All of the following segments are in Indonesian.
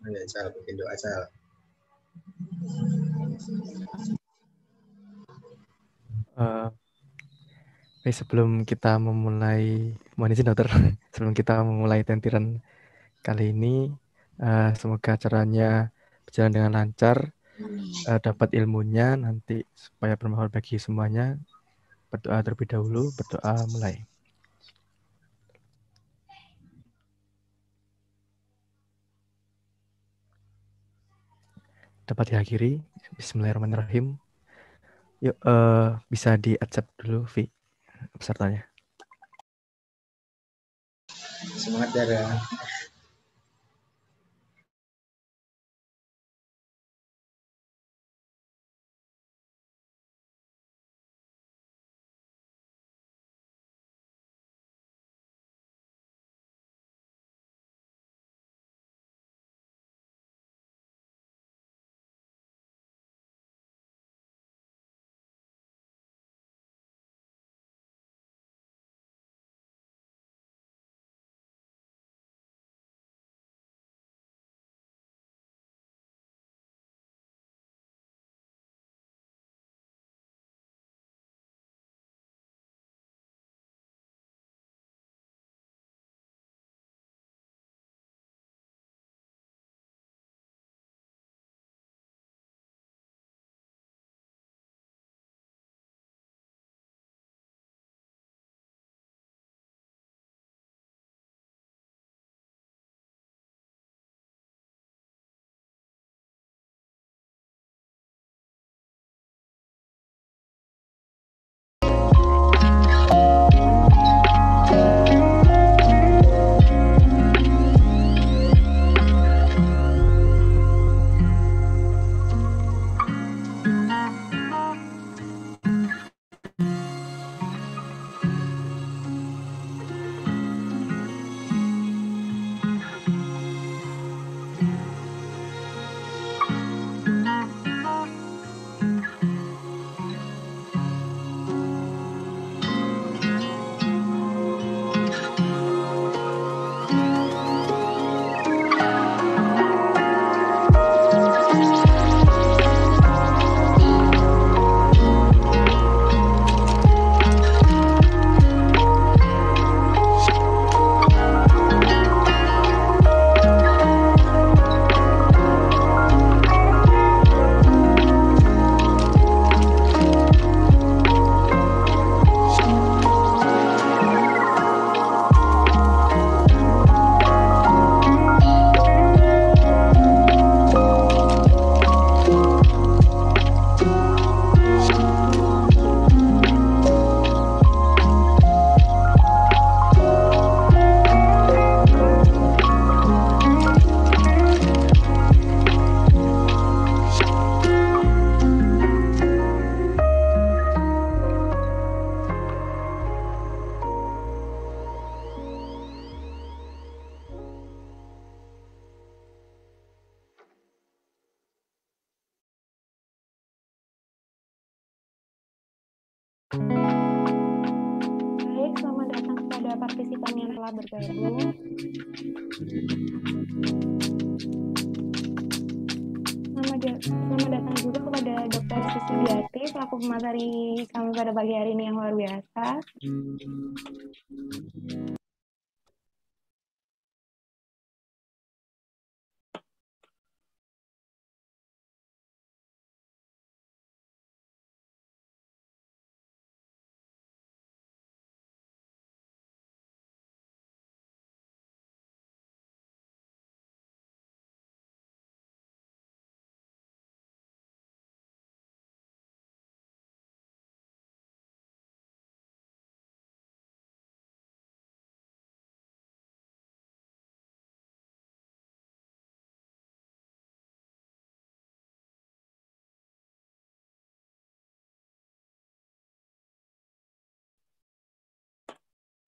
Ya, bikin doa, Sal. Uh, eh, sebelum kita memulai, mohon izin dokter, sebelum kita memulai tentiran kali ini, uh, semoga acaranya berjalan dengan lancar, uh, dapat ilmunya nanti supaya bermanfaat bagi semuanya. Berdoa terlebih dahulu, berdoa mulai. Dapat diakhiri. Bismillahirrahmanirrahim. Yuk, uh, bisa di-accept dulu, Vi, pesertanya. Semangat, Dara.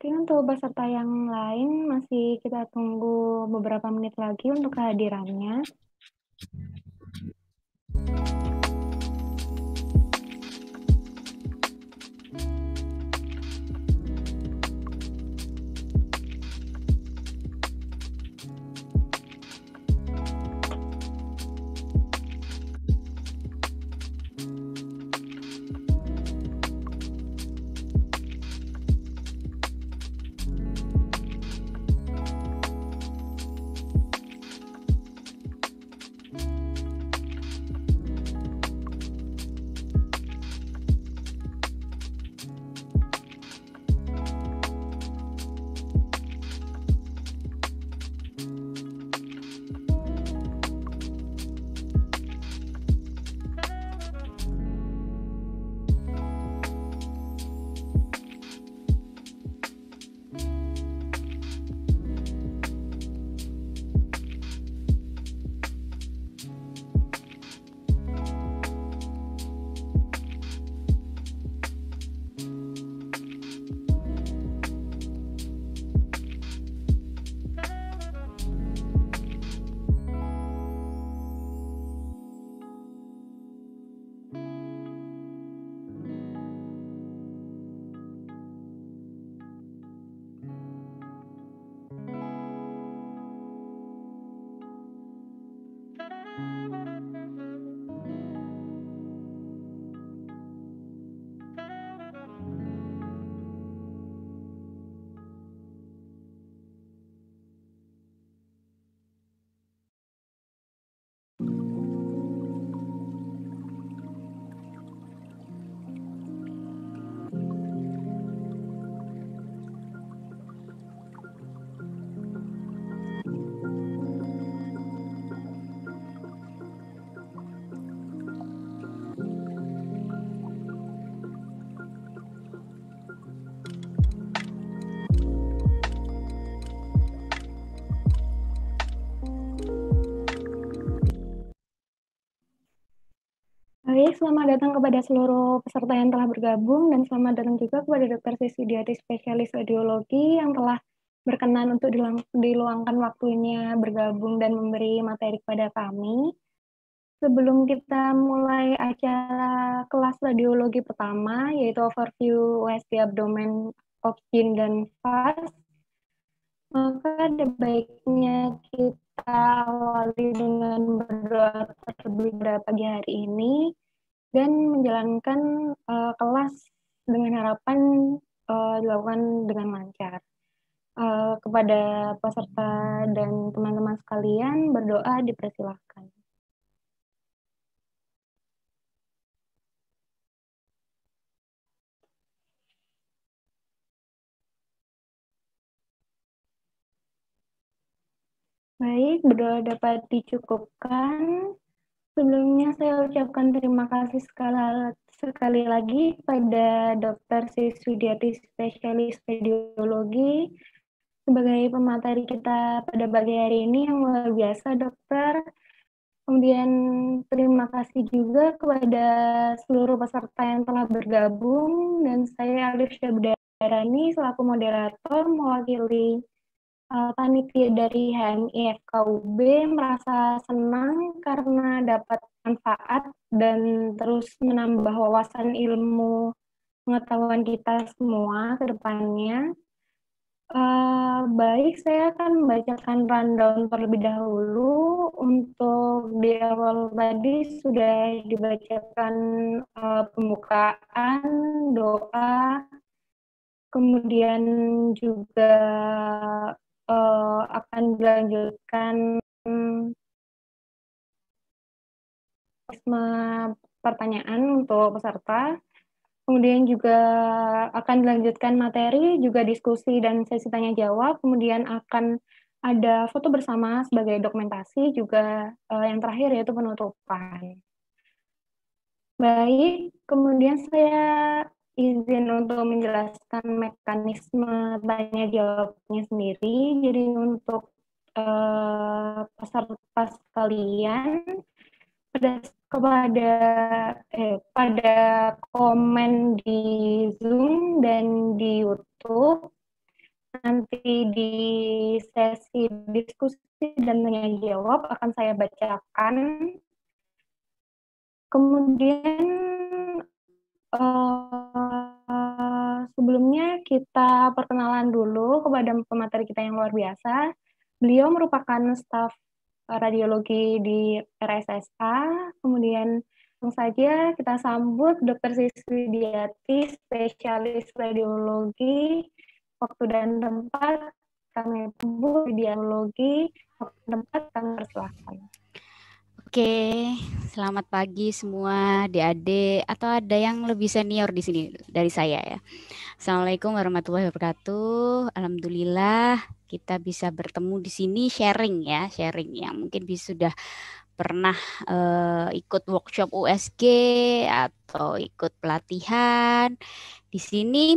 Oke, untuk peserta yang lain masih kita tunggu beberapa menit lagi untuk kehadirannya. Selamat datang kepada seluruh peserta yang telah bergabung dan selamat datang juga kepada Dr. Siswidiati spesialis radiologi yang telah berkenan untuk diluangkan waktunya bergabung dan memberi materi kepada kami. Sebelum kita mulai acara kelas radiologi pertama, yaitu overview USG abdomen, oksigen, dan FAS, maka ada baiknya kita awali dengan berdoa terlebih pada pagi hari ini dan menjalankan uh, kelas dengan harapan uh, dilakukan dengan lancar. Uh, kepada peserta dan teman-teman sekalian berdoa dipersilahkan. Baik, berdoa dapat dicukupkan. Sebelumnya saya ucapkan terima kasih sekali, sekali lagi pada Dr. Siswidiati Spesialis Radiologi sebagai pemateri kita pada pagi hari ini yang luar biasa, Dokter. Kemudian terima kasih juga kepada seluruh peserta yang telah bergabung dan saya Alif Syabdarani selaku moderator mewakili uh, panitia dari HMI FKUB merasa senang karena dapat manfaat dan terus menambah wawasan ilmu pengetahuan kita semua ke depannya. Uh, baik, saya akan membacakan rundown terlebih dahulu. Untuk di awal tadi sudah dibacakan uh, pembukaan, doa, kemudian juga uh, akan dilanjutkan pertanyaan untuk peserta. Kemudian juga akan dilanjutkan materi, juga diskusi dan sesi tanya jawab. Kemudian akan ada foto bersama sebagai dokumentasi, juga uh, yang terakhir yaitu penutupan. Baik, kemudian saya izin untuk menjelaskan mekanisme tanya jawabnya sendiri. Jadi untuk uh, peserta sekalian pada kepada eh, pada komen di Zoom dan di YouTube nanti di sesi diskusi dan tanya jawab akan saya bacakan. Kemudian uh, sebelumnya kita perkenalan dulu kepada pemateri kita yang luar biasa. Beliau merupakan staf radiologi di RSSA, kemudian langsung saja kita sambut Dr. Siswi Diati, spesialis radiologi, waktu dan tempat kami tunggu radiologi, waktu dan tempat kami persilahkan. Oke, selamat pagi semua adik-adik atau ada yang lebih senior di sini dari saya ya. Assalamualaikum warahmatullahi wabarakatuh. Alhamdulillah kita bisa bertemu di sini sharing ya, sharing yang mungkin bisa sudah pernah uh, ikut workshop USG atau ikut pelatihan. Di sini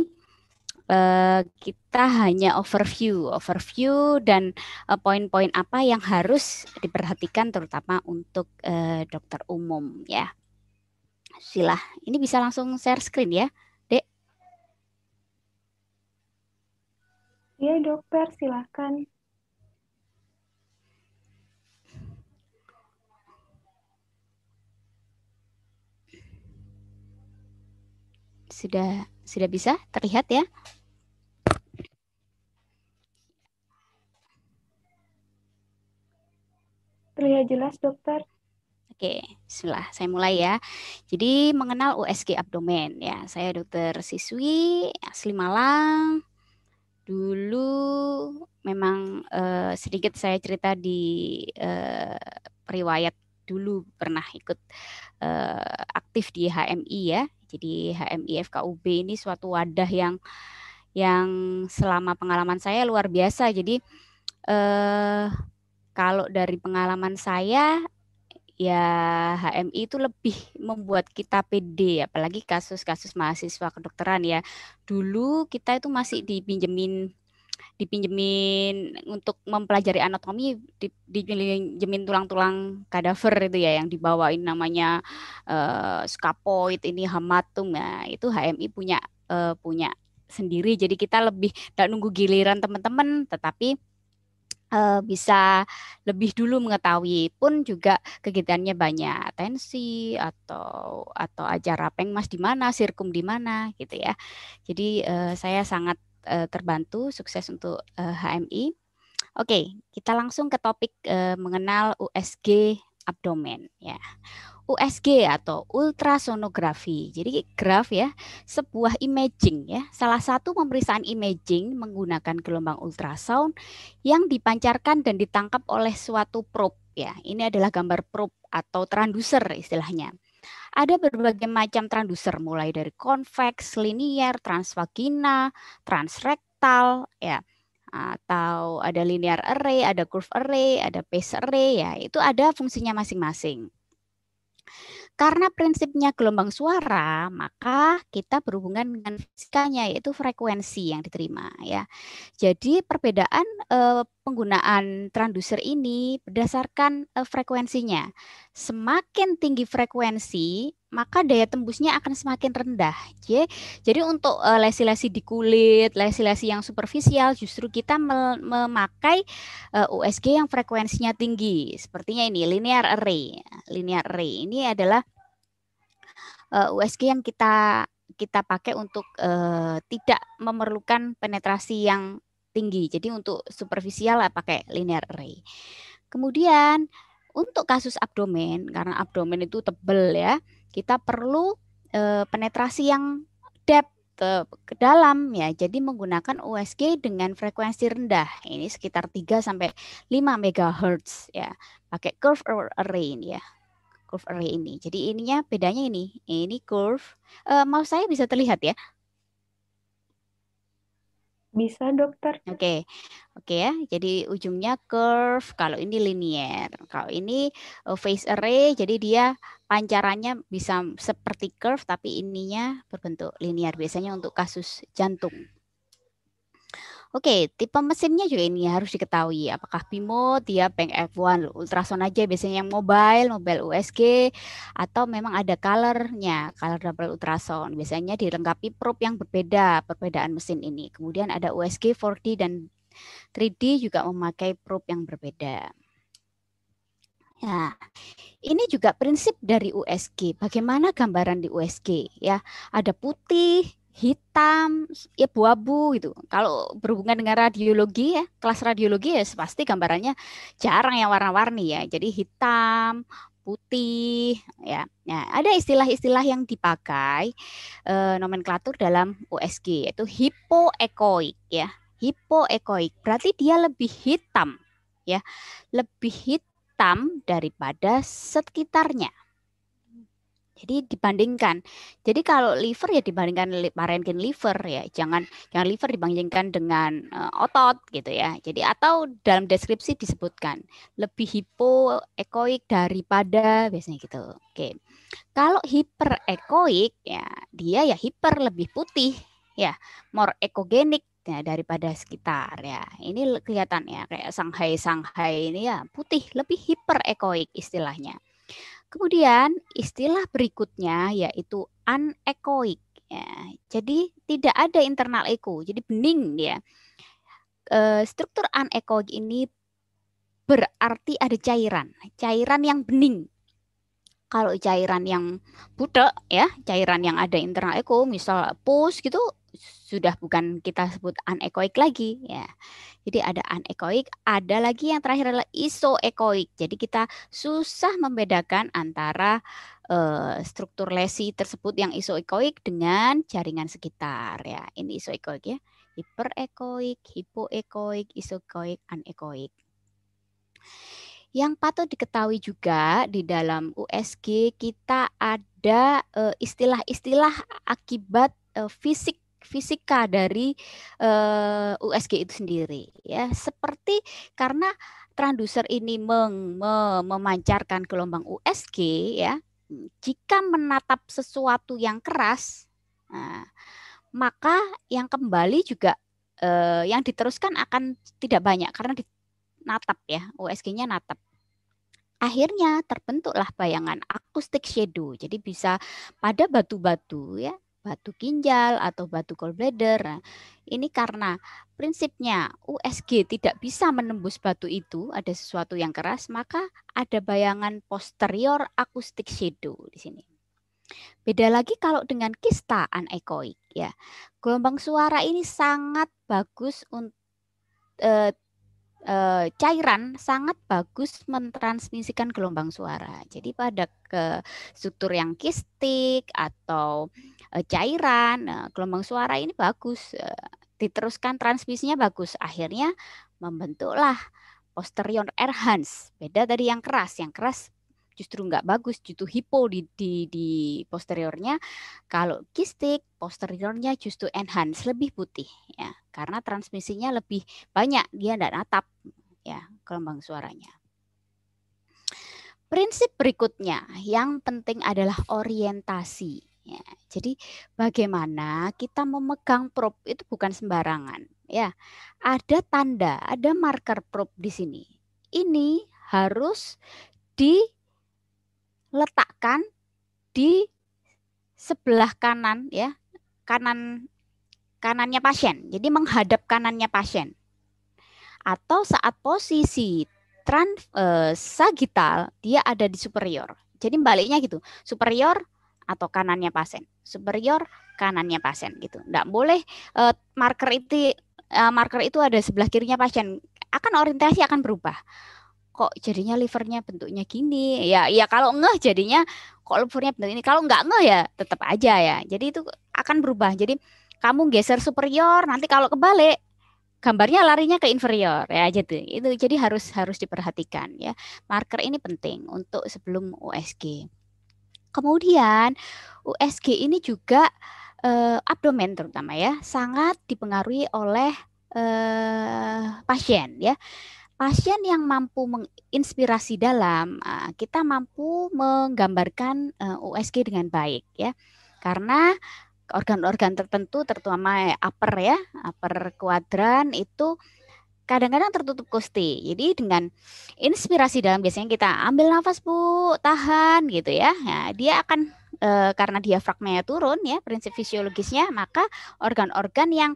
uh, kita hanya overview, overview dan uh, poin-poin apa yang harus diperhatikan terutama untuk uh, dokter umum ya. Silah, ini bisa langsung share screen ya, Dek. Iya dokter, silahkan. Sudah sudah bisa terlihat ya? Terlihat jelas, dokter. Oke, setelah saya mulai ya. Jadi mengenal USG abdomen ya. Saya dokter siswi asli Malang. Dulu memang uh, sedikit saya cerita di uh, riwayat dulu pernah ikut uh, aktif di HMI ya. Jadi HMI FKUB ini suatu wadah yang yang selama pengalaman saya luar biasa. Jadi uh, kalau dari pengalaman saya ya HMI itu lebih membuat kita pede apalagi kasus-kasus mahasiswa kedokteran ya. Dulu kita itu masih dipinjemin dipinjemin untuk mempelajari anatomi dipinjemin tulang-tulang kadaver itu ya yang dibawain namanya uh, scapoid ini hamatum ya itu HMI punya uh, punya sendiri jadi kita lebih tidak nunggu giliran teman-teman tetapi uh, bisa lebih dulu mengetahui pun juga kegiatannya banyak. Tensi atau atau acara pengmas di mana sirkum di mana gitu ya. Jadi uh, saya sangat uh, terbantu sukses untuk uh, HMI oke kita langsung ke topik uh, mengenal USG abdomen ya USG atau ultrasonografi. Jadi graf ya, sebuah imaging ya. Salah satu pemeriksaan imaging menggunakan gelombang ultrasound yang dipancarkan dan ditangkap oleh suatu probe ya. Ini adalah gambar probe atau transducer istilahnya. Ada berbagai macam transducer mulai dari convex, linear, transvagina, transrektal ya atau ada linear array, ada curve array, ada phase array ya. Itu ada fungsinya masing-masing. Karena prinsipnya gelombang suara, maka kita berhubungan dengan fisikanya yaitu frekuensi yang diterima ya. Jadi perbedaan eh, penggunaan transducer ini berdasarkan eh, frekuensinya. Semakin tinggi frekuensi, maka daya tembusnya akan semakin rendah. Jadi untuk eh, lesi-lesi di kulit, lesi-lesi yang superficial justru kita memakai eh, USG yang frekuensinya tinggi. Sepertinya ini linear array. Linear array ini adalah USG yang kita kita pakai untuk tidak memerlukan penetrasi yang tinggi. Jadi untuk superficial pakai linear array. Kemudian untuk kasus abdomen karena abdomen itu tebal ya, kita perlu e, penetrasi yang depth ke, dalam ya. Jadi menggunakan USG dengan frekuensi rendah. Ini sekitar 3 sampai 5 MHz ya. Pakai curve array ini ya. Curve array ini. Jadi ininya bedanya ini. Ini curve. E, mau saya bisa terlihat ya. Bisa, dokter. Oke, oke ya. Jadi ujungnya curve, kalau ini linear. Kalau ini uh, phase array, jadi dia pancarannya bisa seperti curve, tapi ininya berbentuk linear. Biasanya untuk kasus jantung. Oke, tipe mesinnya juga ini harus diketahui. Apakah Bimo, dia bank F1, ultrasound aja biasanya yang mobile, mobile USG, atau memang ada colornya, color double ultrasound. Biasanya dilengkapi probe yang berbeda, perbedaan mesin ini. Kemudian ada USG 4D dan 3D juga memakai probe yang berbeda. Ya, ini juga prinsip dari USG. Bagaimana gambaran di USG? Ya, ada putih, hitam, ya abu-abu gitu. Kalau berhubungan dengan radiologi ya, kelas radiologi ya pasti gambarannya jarang yang warna-warni ya. Jadi hitam, putih ya. Nah, ada istilah-istilah yang dipakai eh, nomenklatur dalam USG yaitu hipoekoik ya. Hipoekoik berarti dia lebih hitam ya. Lebih hitam daripada sekitarnya. Jadi dibandingkan. Jadi kalau liver ya dibandingkan parenkin liver ya, jangan jangan liver dibandingkan dengan uh, otot gitu ya. Jadi atau dalam deskripsi disebutkan lebih hipoekoik daripada biasanya gitu. Oke. Kalau hiperekoik ya dia ya hiper lebih putih ya, more ekogenik ya, daripada sekitar ya. Ini kelihatan ya kayak Shanghai Shanghai ini ya putih lebih hiperekoik istilahnya. Kemudian istilah berikutnya yaitu anechoic. Ya, jadi tidak ada internal echo, jadi bening ya. E, struktur anechoic ini berarti ada cairan, cairan yang bening. Kalau cairan yang butek ya, cairan yang ada internal echo, misal pus gitu, sudah bukan kita sebut anechoic lagi ya. Jadi ada anechoic, ada lagi yang terakhir adalah isoechoic. Jadi kita susah membedakan antara uh, struktur lesi tersebut yang isoechoic dengan jaringan sekitar ya. Ini isoechoic ya. Hiperechoic, hipoechoic, isoechoic, anechoic. Yang patut diketahui juga di dalam USG kita ada eh, istilah-istilah akibat uh, fisik fisika dari uh, eh, USG itu sendiri ya seperti karena transducer ini meng, me, memancarkan gelombang USG ya jika menatap sesuatu yang keras nah, maka yang kembali juga uh, yang diteruskan akan tidak banyak karena natap ya, USG-nya natap. Akhirnya terbentuklah bayangan akustik shadow. Jadi bisa pada batu-batu ya, batu ginjal atau batu gallbladder. Nah, ini karena prinsipnya USG tidak bisa menembus batu itu, ada sesuatu yang keras, maka ada bayangan posterior akustik shadow di sini. Beda lagi kalau dengan kista anekoik ya. Gelombang suara ini sangat bagus untuk eh, eh, cairan sangat bagus mentransmisikan gelombang suara. Jadi pada ke struktur yang kistik atau eh, cairan, nah, gelombang suara ini bagus eh, diteruskan transmisinya bagus. Akhirnya membentuklah posterior Erhans. Beda tadi yang keras, yang keras justru nggak bagus, justru hipo di, di, di posteriornya. Kalau kistik, posteriornya justru enhance, lebih putih ya, karena transmisinya lebih banyak, dia tidak natap ya gelombang suaranya. Prinsip berikutnya yang penting adalah orientasi. Ya, jadi bagaimana kita memegang probe itu bukan sembarangan, ya. Ada tanda, ada marker probe di sini. Ini harus di letakkan di sebelah kanan ya, kanan kanannya pasien. Jadi menghadap kanannya pasien. Atau saat posisi trans eh, sagital dia ada di superior. Jadi baliknya gitu. Superior atau kanannya pasien. Superior kanannya pasien gitu. Enggak boleh eh, marker itu eh, marker itu ada sebelah kirinya pasien. Akan orientasi akan berubah kok jadinya livernya bentuknya gini ya ya kalau ngeh jadinya kok livernya bentuk ini kalau nggak ngeh ya tetap aja ya jadi itu akan berubah jadi kamu geser superior nanti kalau kebalik gambarnya larinya ke inferior. Ya jadi itu jadi harus harus diperhatikan ya. Marker ini penting untuk sebelum USG kemudian USG ini juga eh, abdomen terutama ya sangat dipengaruhi oleh eh, pasien ya. Pasien yang mampu menginspirasi dalam, ah, kita mampu menggambarkan eh, USG dengan baik ya. Karena organ-organ tertentu terutama upper ya, upper kuadran itu kadang-kadang tertutup kosti. Jadi dengan inspirasi dalam biasanya kita ambil nafas Bu, tahan gitu ya. Nah, dia akan e, karena diafragmanya turun ya, prinsip fisiologisnya, maka organ-organ yang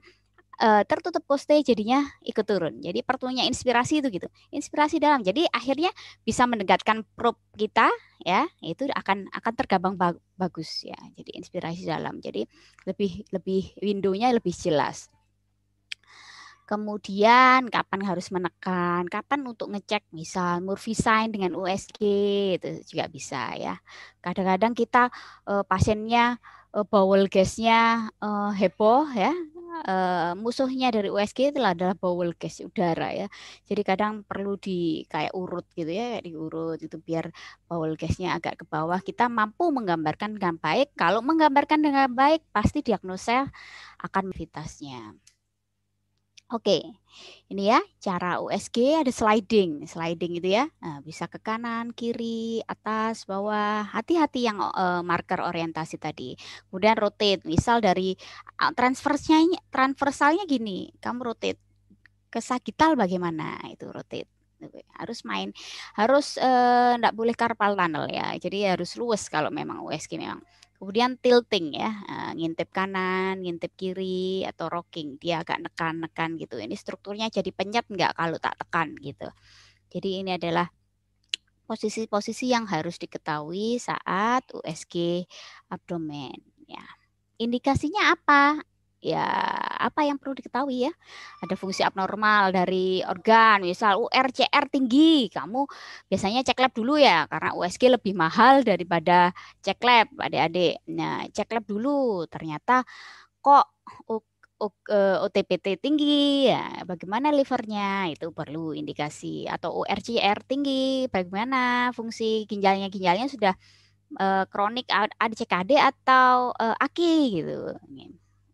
uh, tertutup poste jadinya ikut turun. Jadi perlunya inspirasi itu gitu. Inspirasi dalam. Jadi akhirnya bisa mendekatkan probe kita ya, itu akan akan tergabung bagus ya. Jadi inspirasi dalam. Jadi lebih lebih windownya lebih jelas. Kemudian kapan harus menekan, kapan untuk ngecek misal Murphy sign dengan USG itu juga bisa ya. Kadang-kadang kita uh, pasiennya uh, bowel gasnya uh, heboh ya uh, musuhnya dari USG itu adalah bowel gas udara ya. Jadi kadang perlu di kayak urut gitu ya, kayak diurut itu biar bowel gasnya agak ke bawah. Kita mampu menggambarkan dengan baik. Kalau menggambarkan dengan baik, pasti diagnosa akan aktivitasnya. Oke, ini ya cara USG ada sliding, sliding itu ya, nah, bisa ke kanan, kiri, atas, bawah. Hati-hati yang uh, marker orientasi tadi. Kemudian rotate, misal dari uh, transversnya, transversalnya gini, kamu rotate ke sagital bagaimana itu rotate harus main harus enggak uh, boleh carpal tunnel ya jadi harus luwes kalau memang USG memang Kemudian tilting ya, eh, ngintip kanan, ngintip kiri atau rocking, dia agak nekan-nekan gitu. Ini strukturnya jadi penyet nggak kalau tak tekan gitu. Jadi ini adalah posisi-posisi yang harus diketahui saat USG abdomen ya. Indikasinya apa? Ya apa yang perlu diketahui ya? Ada fungsi abnormal dari organ, misal URCR tinggi, kamu biasanya cek lab dulu ya, karena USG lebih mahal daripada cek lab, adik-adik. Nah, cek lab dulu, ternyata kok OTPT eh, tinggi, ya bagaimana livernya? Itu perlu indikasi. Atau URCR tinggi, bagaimana fungsi ginjalnya ginjalnya sudah uh, kronik ADCKD atau uh, AKI gitu.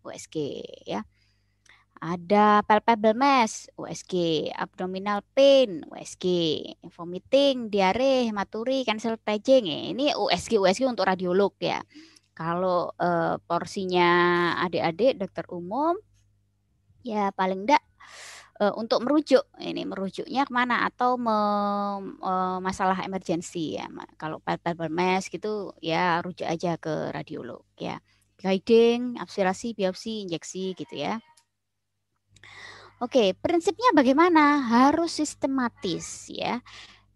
USG ya. Ada palpable mass, USG, abdominal pain, USG, vomiting, diare, hematuri, cancel paging. Ya. Ini USG USG untuk radiolog ya. Kalau eh, porsinya adik-adik dokter umum ya paling enggak uh, untuk merujuk ini merujuknya ke mana atau me, masalah emergensi ya kalau palpable mass gitu ya rujuk aja ke radiolog ya guiding aspirasi biopsi injeksi gitu ya Oke, prinsipnya bagaimana? Harus sistematis ya.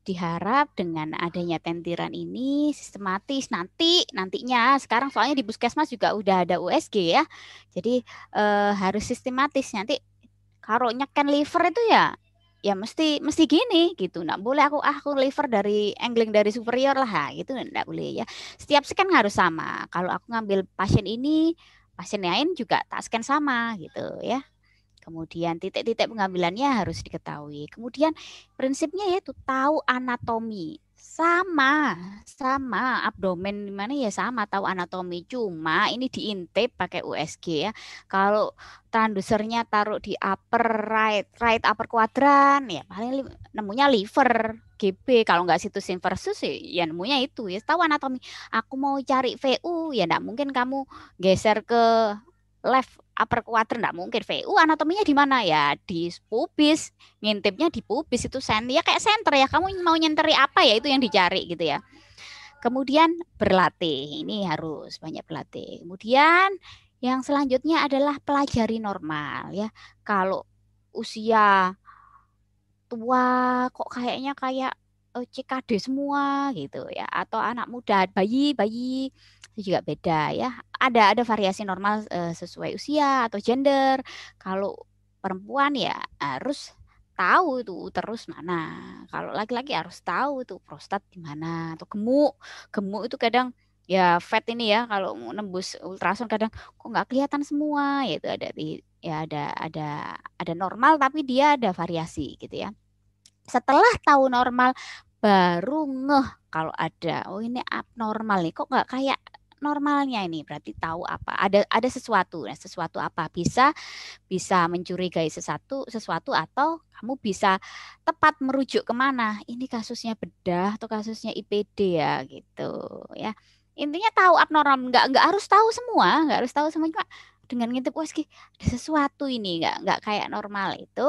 Diharap dengan adanya tentiran ini sistematis nanti nantinya sekarang soalnya di puskesmas juga udah ada USG ya. Jadi eh, harus sistematis nanti kalau nyeken liver itu ya ya mesti mesti gini gitu. Nggak boleh aku ah, aku liver dari angling dari superior lah. Gitu. Nggak boleh ya. Setiap scan harus sama. Kalau aku ngambil pasien ini pasien lain juga tak scan sama gitu ya. Kemudian titik-titik pengambilannya harus diketahui. Kemudian prinsipnya yaitu tahu anatomi sama, sama abdomen mana ya sama tahu anatomi. Cuma ini diintip pakai USG ya. Kalau transdusernya taruh di upper right, right upper quadrant ya paling nemunya liver. GB kalau nggak situs inversus ya, ya nemunya itu ya tahu anatomi aku mau cari VU ya enggak mungkin kamu geser ke left upper quadrant enggak mungkin VU anatominya di mana? Ya di pubis. Ngintipnya di pubis itu sen ya kayak center ya. Kamu mau nyenteri apa ya? Itu yang dicari gitu ya. Kemudian berlatih. Ini harus banyak berlatih. Kemudian yang selanjutnya adalah pelajari normal ya. Kalau usia tua kok kayaknya kayak eh, CKD semua gitu ya. Atau anak muda bayi bayi itu juga beda ya. Ada ada variasi normal uh, sesuai usia atau gender. Kalau perempuan ya harus tahu itu terus mana. Kalau laki-laki harus tahu itu prostat di mana atau gemuk. Gemuk itu kadang ya fat ini ya kalau nembus ultrason kadang kok nggak kelihatan semua ya itu ada di ya ada ada ada normal tapi dia ada variasi gitu ya. Setelah tahu normal baru ngeh kalau ada oh ini abnormal nih kok nggak kayak normalnya ini berarti tahu apa ada ada sesuatu. Nah sesuatu apa bisa bisa mencurigai sesuatu sesuatu atau kamu bisa tepat merujuk ke mana? Ini kasusnya bedah atau kasusnya IPD ya gitu ya. Intinya tahu abnormal nggak nggak harus tahu semua nggak harus tahu semua cuma dengan ngintip wah ada sesuatu ini. Nggak nggak kayak normal itu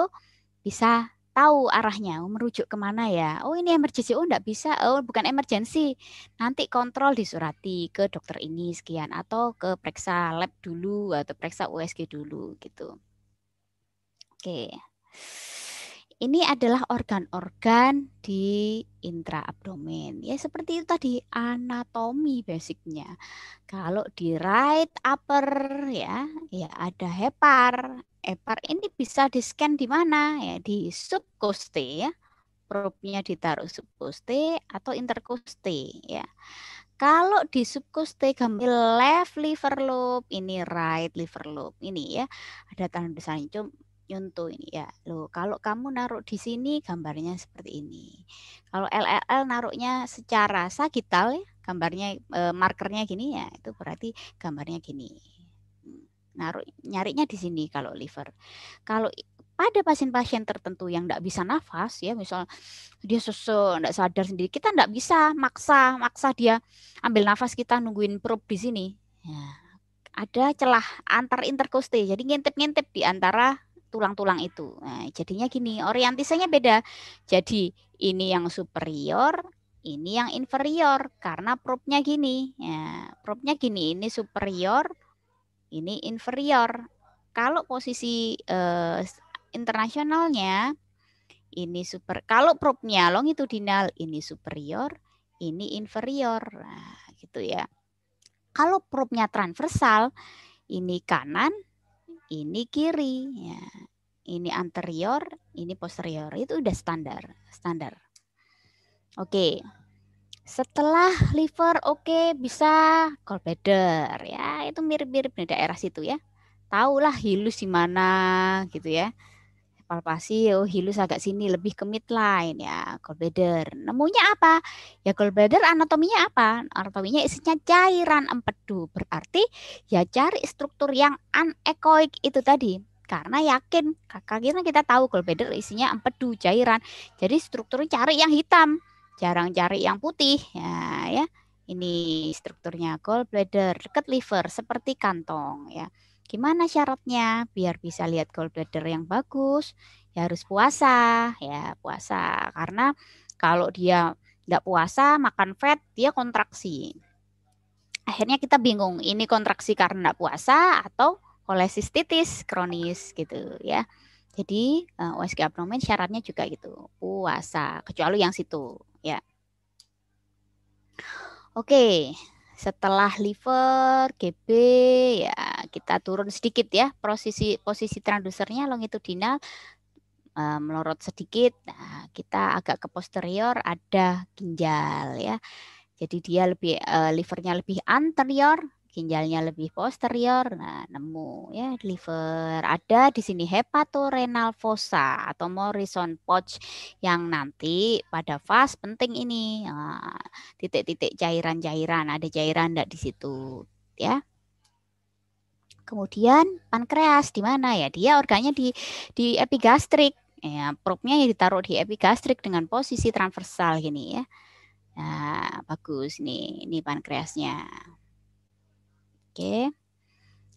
bisa tahu arahnya, oh, merujuk ke mana ya. Oh ini emergency, oh enggak bisa, oh bukan emergency. Nanti kontrol disurati ke dokter ini sekian atau ke periksa lab dulu atau periksa USG dulu gitu. Oke. Ini adalah organ-organ di intraabdomen. Ya seperti itu tadi anatomi basicnya. Kalau di right upper ya, ya ada hepar, Epar ini bisa di-scan di mana ya di subcoste ya. Probe-nya ditaruh subcoste atau intercoste ya. Kalau di subcoste gambar left liver lobe, ini right liver lobe ini ya. Ada tanda tulisan nyuntuh ini ya. Loh, kalau kamu naruh di sini gambarnya seperti ini. Kalau LLL naruhnya secara sagital ya, gambarnya e, markernya gini ya, itu berarti gambarnya gini naruh nyarinya di sini kalau liver. Kalau pada pasien-pasien tertentu yang tidak bisa nafas ya misal dia susu tidak sadar sendiri kita tidak bisa maksa maksa dia ambil nafas kita nungguin probe di sini ya, ada celah antar interkoste jadi ngintip-ngintip di antara tulang-tulang itu nah, jadinya gini orientisanya beda jadi ini yang superior ini yang inferior karena probe-nya gini ya probe-nya gini ini superior ini inferior. Kalau posisi uh, internasionalnya ini super. Kalau probe-nya longitudinal ini superior, ini inferior. Nah, gitu ya. Kalau probe-nya transversal ini kanan, ini kiri ya. Ini anterior, ini posterior. Itu udah standar, standar. Oke. Setelah liver oke bisa gallbladder ya itu mirip-mirip di daerah situ ya. Tahulah hilus di mana gitu ya. Palpasi oh hilus agak sini lebih ke midline ya gallbladder. Nemunya apa? Ya gallbladder anatominya apa? Anatominya isinya cairan empedu. Berarti ya cari struktur yang anechoic itu tadi karena yakin kita kita tahu gallbladder isinya empedu cairan. Jadi strukturnya cari yang hitam jarang cari yang putih ya ya ini strukturnya gallbladder dekat liver seperti kantong ya Gimana syaratnya biar bisa lihat gallbladder yang bagus? Ya harus puasa, ya puasa. Karena kalau dia nggak puasa, makan fat, dia kontraksi. Akhirnya kita bingung, ini kontraksi karena nggak puasa atau kolesistitis kronis gitu ya. Jadi uh, eh, USG abdomen syaratnya juga gitu, puasa, kecuali yang situ ya. Oke, setelah liver, GB ya kita turun sedikit ya posisi posisi transdusernya longitudinal uh, melorot sedikit. Nah, kita agak ke posterior ada ginjal ya. Jadi dia lebih uh, livernya lebih anterior, ginjalnya lebih posterior. Nah, nemu ya liver. Ada di sini hepatorenal fossa atau Morrison pouch yang nanti pada fase penting ini nah, titik-titik cairan-cairan, ada cairan enggak di situ ya. Kemudian pankreas di mana ya? Dia organnya di di epigastrik. Ya, probe-nya yang ditaruh di epigastrik dengan posisi transversal gini ya. Nah, bagus nih, ini pankreasnya. Oke.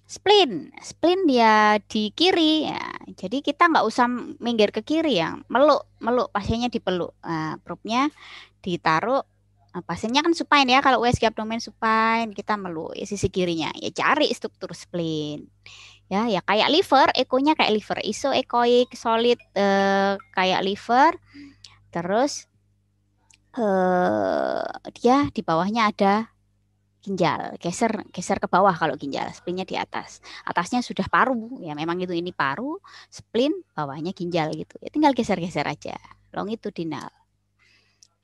Spleen, spleen dia di kiri ya. Jadi kita nggak usah minggir ke kiri ya, meluk, meluk pasiennya dipeluk. Nah, probe-nya ditaruh Nah, pasiennya kan supine ya. Kalau USG abdomen supine, kita meluk ya, sisi kirinya. Ya cari struktur spleen. Ya, ya kayak liver, ekonya kayak liver, iso ekoik solid eh, kayak liver. Terus eh, dia di bawahnya ada ginjal, geser geser ke bawah kalau ginjal, spleennya di atas. Atasnya sudah paru, ya memang itu ini paru, spleen, bawahnya ginjal gitu. Ya tinggal geser-geser aja, longitudinal.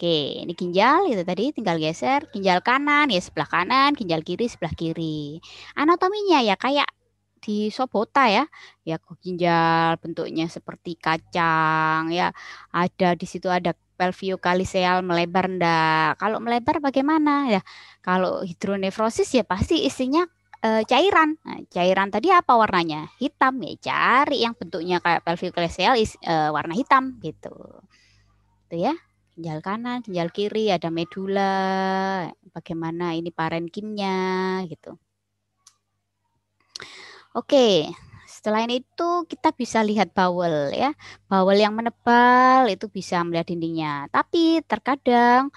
Oke, ini ginjal itu tadi tinggal geser. Ginjal kanan ya sebelah kanan, ginjal kiri sebelah kiri. Anatominya ya kayak di sobota ya. Ya ginjal bentuknya seperti kacang ya. Ada di situ ada pelviokaliseal melebar ndak. Kalau melebar bagaimana ya? Kalau hidronefrosis ya pasti isinya e, cairan. Nah, cairan tadi apa warnanya? Hitam ya. Cari yang bentuknya kayak pelviokaliseal e, warna hitam gitu. Itu ya ginjal kanan, ginjal kiri, ada medula, bagaimana ini parenkimnya gitu. Oke, setelah itu kita bisa lihat bawel ya. Bawel yang menebal itu bisa melihat dindingnya. Tapi terkadang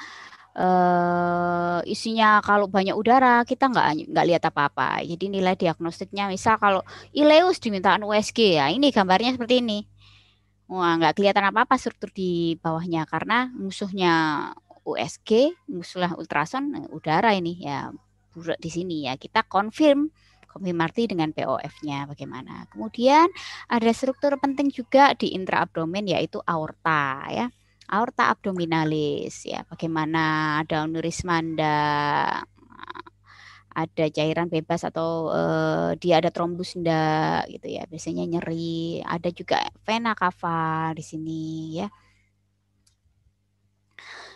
uh, isinya kalau banyak udara kita nggak nggak lihat apa-apa. Jadi nilai diagnostiknya misal kalau ileus diminta USG ya ini gambarnya seperti ini. Wah, nggak kelihatan apa-apa struktur di bawahnya karena musuhnya USG, musuhnya ultrason eh, udara ini ya buruk di sini ya. Kita confirm konfirmasi dengan POF-nya bagaimana. Kemudian ada struktur penting juga di intraabdomen yaitu aorta ya. Aorta abdominalis ya. Bagaimana ada aneurisma ada cairan bebas atau uh, dia ada trombus enggak gitu ya. Biasanya nyeri. Ada juga vena cava di sini ya.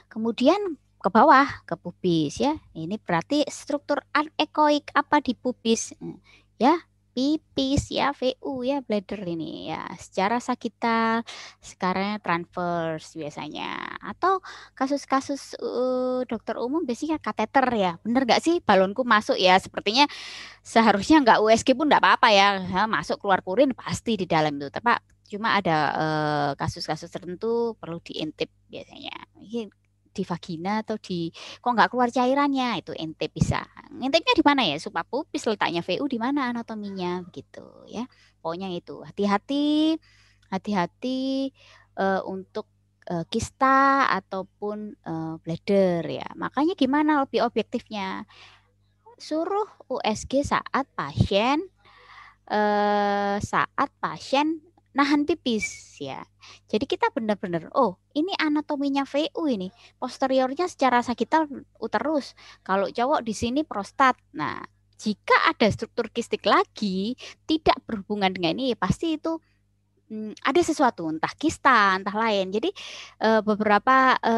Kemudian ke bawah ke pubis ya. Ini berarti struktur anekoik apa di pubis? Ya pipis ya VU ya bladder ini ya. Secara sakital sekarang transverse biasanya. Atau kasus-kasus uh, dokter umum biasanya kateter ya. Bener gak sih? Balonku masuk ya. Sepertinya seharusnya nggak USG pun nggak apa-apa ya. Masuk keluar purin pasti di dalam itu. Tapi cuma ada uh, kasus-kasus tertentu perlu diintip biasanya di vagina atau di kok nggak keluar cairannya? Itu ente bisa. Ngintipnya di mana ya? Supaya pupis letaknya VU di mana anatominya? Begitu ya. Pokoknya itu. Hati-hati hati-hati uh, untuk uh, kista ataupun uh, bladder ya. Makanya gimana lebih objektifnya? Suruh USG saat pasien uh, saat pasien nahan pipis ya. Jadi kita benar-benar oh ini anatominya VU ini posteriornya secara sagital uterus. Kalau cowok di sini prostat. Nah jika ada struktur kistik lagi tidak berhubungan dengan ini pasti itu hmm, ada sesuatu entah kista entah lain. Jadi e, beberapa e,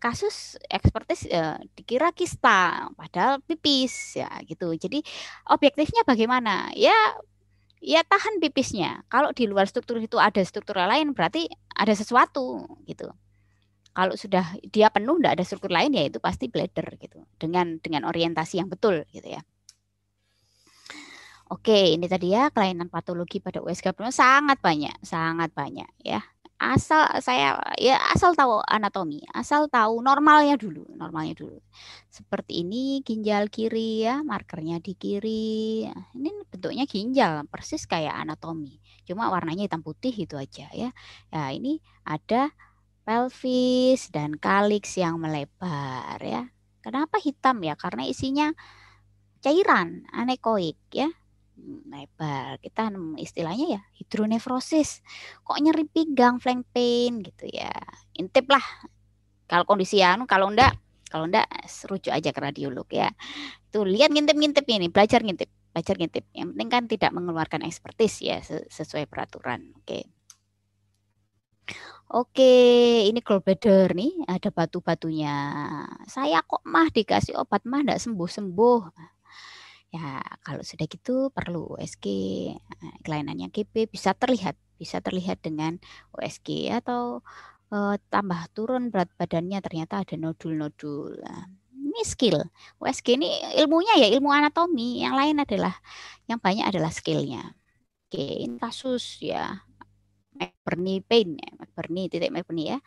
kasus ekspertis e, dikira kista padahal pipis ya gitu. Jadi objektifnya bagaimana? Ya ya tahan pipisnya. Kalau di luar struktur itu ada struktur lain berarti ada sesuatu gitu. Kalau sudah dia penuh tidak ada struktur lain ya itu pasti bladder gitu. Dengan dengan orientasi yang betul gitu ya. Oke, ini tadi ya kelainan patologi pada USG sangat banyak, sangat banyak ya. Asal saya ya asal tahu anatomi, asal tahu normalnya dulu, normalnya dulu. Seperti ini ginjal kiri ya, markernya di kiri. Ini bentuknya ginjal, persis kayak anatomi. Cuma warnanya hitam putih itu aja ya. Ya, ini ada pelvis dan kaliks yang melebar ya. Kenapa hitam ya? Karena isinya cairan anekoik ya lebar. Kita istilahnya ya hidronefrosis. Kok nyeri pinggang, flank pain gitu ya. Intip lah. Kalau kondisi yang kalau enggak, kalau enggak rujuk aja ke radiolog ya. Tuh lihat ngintip-ngintip ini, belajar ngintip, belajar ngintip. Yang penting kan tidak mengeluarkan ekspertis ya sesuai peraturan. Oke. Oke, ini gallbladder nih, ada batu-batunya. Saya kok mah dikasih obat mah enggak sembuh-sembuh. Ya, kalau sudah gitu perlu USG, eh, kelainannya GB bisa terlihat, bisa terlihat dengan USG atau uh, tambah turun berat badannya ternyata ada nodul-nodul. Nah, ini skill. USG ini ilmunya ya ilmu anatomi, yang lain adalah yang banyak adalah skillnya. Oke, ini kasus ya McBurney pain ya, McBurney titik McBurney ya.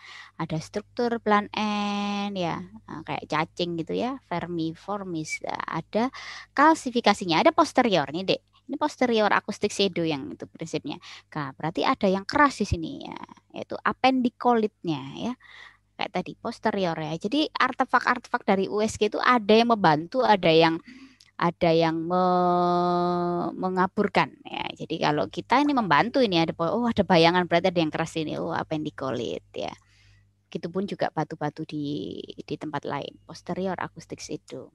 Ada struktur plan N ya, nah, kayak cacing gitu ya, vermiformis. Ada kalsifikasinya, ada posterior nih, Dek. Ini posterior akustik shadow yang itu prinsipnya. Nah, berarti ada yang keras di sini ya, yaitu appendicolitnya ya kayak tadi posterior ya. Jadi artefak-artefak dari USG itu ada yang membantu, ada yang ada yang me mengaburkan ya. Jadi kalau kita ini membantu ini ada oh ada bayangan berarti ada yang keras ini oh appendikolit ya. pun juga batu-batu di di tempat lain posterior akustik itu.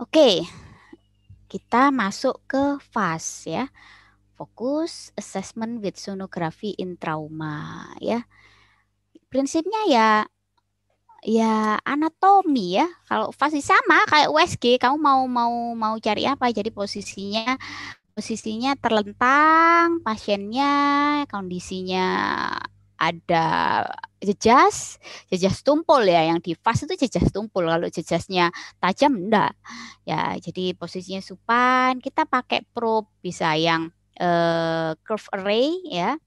Oke. Kita masuk ke fast ya. Fokus assessment with sonography in trauma ya. Prinsipnya ya ya anatomi ya. Kalau pasti sama kayak USG, kamu mau mau mau cari apa? Jadi posisinya posisinya terlentang, pasiennya kondisinya ada jejas, jejas tumpul ya yang di fast itu jejas tumpul. Kalau jejasnya tajam enggak. Ya, jadi posisinya supan, kita pakai probe bisa yang uh, curve array ya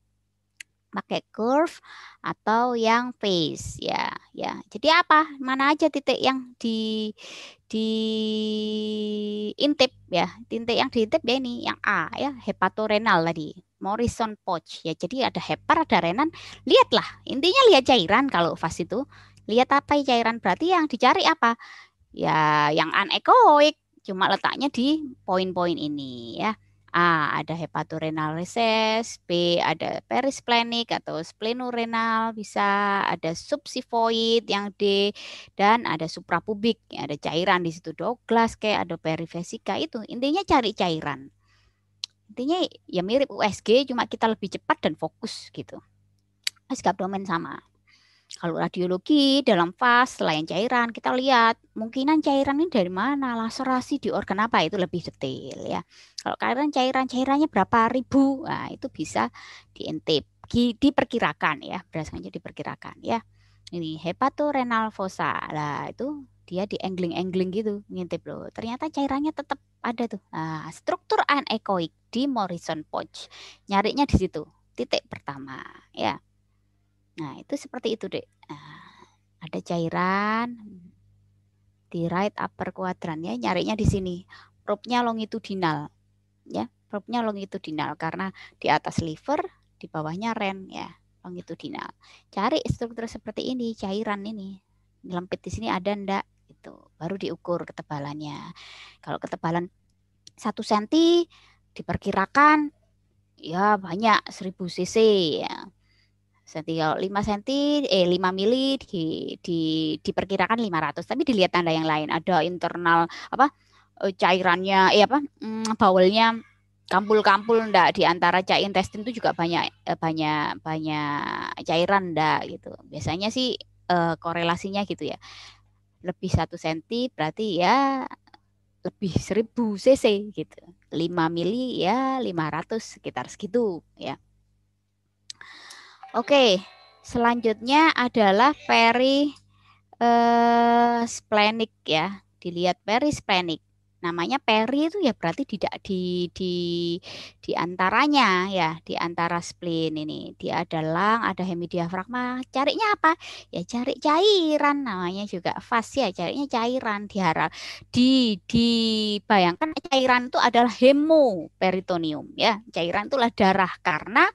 pakai curve atau yang face ya ya. Jadi apa? Mana aja titik yang di di intip ya. Titik yang diintip ya ini yang A ya hepatorenal tadi Morrison Pouch ya. Jadi ada hepar ada renan. Lihatlah intinya lihat cairan kalau fase itu. Lihat apa cairan? Berarti yang dicari apa? Ya yang anekoik cuma letaknya di poin-poin ini ya A ada hepatorenal reses, B ada perisplenik atau splenorenal, bisa ada subsifoid yang D dan ada suprapubik, ada cairan di situ Douglas kayak ada perivesika itu. Intinya cari cairan. Intinya ya mirip USG cuma kita lebih cepat dan fokus gitu. USG abdomen sama. Kalau radiologi dalam fas selain cairan kita lihat mungkinan cairan ini dari mana, laserasi di organ apa itu lebih detail ya. Kalau cairan cairan cairannya berapa ribu, nah itu bisa diintip, diperkirakan ya, berdasarkan diperkirakan ya. Ini hepatorenal fossa. Lah itu dia di angling-angling gitu ngintip loh. Ternyata cairannya tetap ada tuh. Nah, struktur anekoik di Morrison Pouch. Nyarinya di situ. Titik pertama ya. Nah, itu seperti itu, Dek. Nah, ada cairan di right upper quadrant ya, nyarinya di sini. Probe-nya longitudinal. Ya, probe-nya longitudinal karena di atas liver, di bawahnya ren ya, longitudinal. Cari struktur seperti ini, cairan ini. Lempit di sini ada ndak itu. Baru diukur ketebalannya. Kalau ketebalan 1 cm diperkirakan ya banyak 1000 cc ya senti kalau 5 cm eh 5 mili di, di diperkirakan 500 tapi dilihat tanda yang lain. Ada internal apa eh, cairannya eh apa hmm, bawelnya kampul-kampul ndak di antara cairan intestin itu juga banyak eh, banyak banyak cairan ndak gitu. Biasanya sih eh, korelasinya gitu ya. Lebih satu senti berarti ya lebih 1000 cc gitu. 5 mili ya 500 sekitar segitu ya Oke, selanjutnya adalah peri uh, splenic ya. Dilihat peri splenic. namanya peri itu ya berarti tidak di di di antaranya ya di antara spleen ini. Dia ada lang ada hemidiafragma. Carinya apa? Ya cari cairan namanya juga vas ya carinya cairan. Diharap di dibayangkan cairan itu adalah hemoperitoneum ya. Cairan itulah darah karena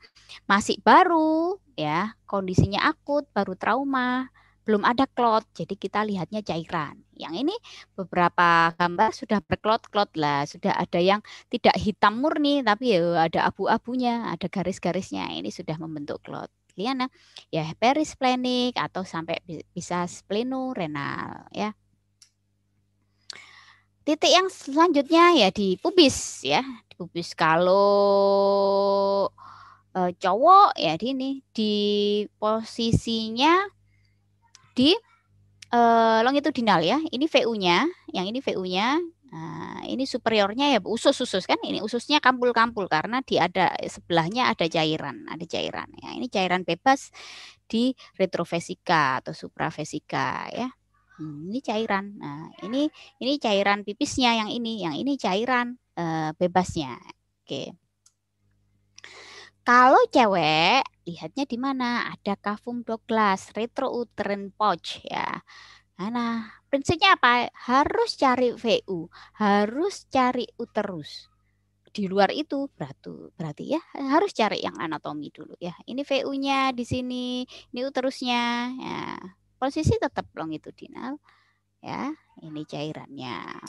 masih baru ya kondisinya akut baru trauma belum ada klot, jadi kita lihatnya cairan. Yang ini beberapa gambar sudah berklot-klot lah, sudah ada yang tidak hitam murni, tapi ya ada abu-abunya, ada garis-garisnya. Ini sudah membentuk klot. Lihat ya, ya perisplenik atau sampai bisa splenorenal ya. Titik yang selanjutnya ya di pubis ya, di pubis kalau uh, cowok ya di ini di posisinya di uh, longitudinal ya. Ini VU-nya, yang ini VU-nya. Nah, ini superiornya ya usus-usus kan. Ini ususnya kampul-kampul karena di ada sebelahnya ada cairan, ada cairan ya. Ini cairan bebas di retrovesika atau supravesika ya. Hmm, ini cairan. Nah, ini ini cairan pipisnya yang ini, yang ini cairan uh, bebasnya. Oke. Kalau cewek, lihatnya di mana? Ada kavum Douglas, retrouterine pouch ya. Nah, prinsipnya apa? Harus cari VU, harus cari uterus. Di luar itu berarti berarti ya harus cari yang anatomi dulu ya. Ini VU-nya di sini, ini uterusnya ya. Posisi tetap longitudinal ya. Ini cairannya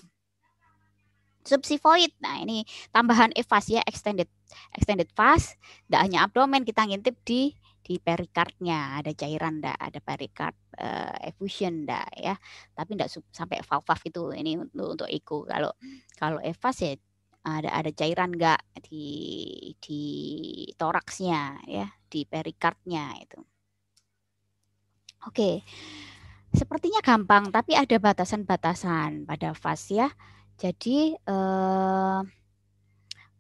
subsifoid. Nah, ini tambahan EVAS ya, extended extended vas. Tidak hanya abdomen, kita ngintip di di perikardnya. Ada cairan ndak ada perikard uh, effusion ndak ya tapi ndak sampai valve itu. Ini untuk untuk echo kalau kalau EVAS ya ada ada cairan enggak di di toraksnya ya di perikardnya itu. Oke. Sepertinya gampang tapi ada batasan-batasan pada vas ya jadi eh,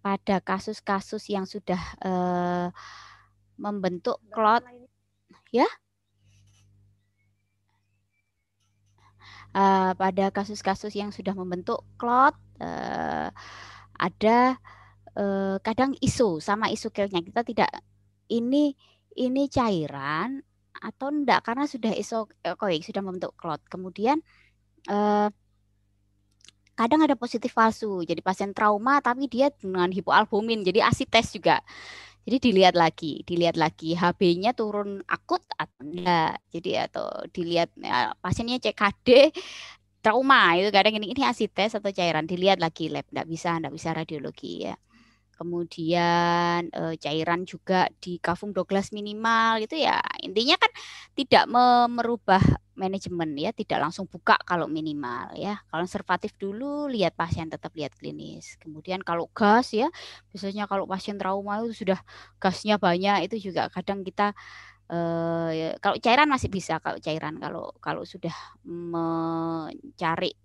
pada kasus-kasus yang sudah eh, membentuk klot, ya, uh, pada kasus-kasus yang sudah membentuk klot uh, ada uh, kadang isu sama isu kilnya. Kita tidak ini ini cairan atau enggak? Karena sudah isokoik sudah membentuk klot. Kemudian uh, kadang ada positif palsu. Jadi pasien trauma tapi dia dengan hipoalbumin. Jadi asites juga. Jadi dilihat lagi, dilihat lagi HB-nya turun akut atau enggak. Jadi atau dilihat ya, pasiennya CKD trauma itu kadang ini ini asites atau cairan dilihat lagi lab enggak bisa enggak bisa radiologi ya kemudian e, cairan juga di kavum Douglas minimal gitu ya intinya kan tidak merubah manajemen ya tidak langsung buka kalau minimal ya. Kalau konservatif dulu lihat pasien tetap lihat klinis. Kemudian kalau gas ya biasanya kalau pasien trauma itu sudah gasnya banyak itu juga kadang kita eh, kalau cairan masih bisa kalau cairan. Kalau kalau sudah mencari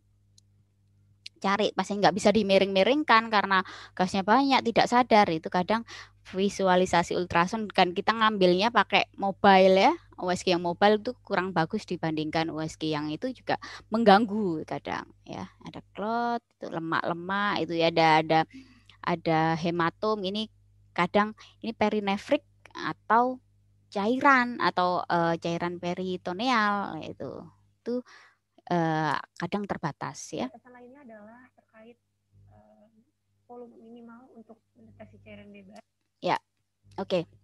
cari pasien nggak bisa dimiring-miringkan karena gasnya banyak tidak sadar itu kadang visualisasi ultrasound kan kita ngambilnya pakai mobile ya USG yang mobile itu kurang bagus dibandingkan USG yang itu juga mengganggu kadang ya ada klot itu lemak-lemak itu ya ada ada ada hematom ini kadang ini perinefrik atau cairan atau uh, cairan peritoneal itu itu uh, kadang terbatas ya. Batasan lainnya adalah terkait uh, volume minimal untuk mendeteksi cairan bebas. Ya, oke. Okay.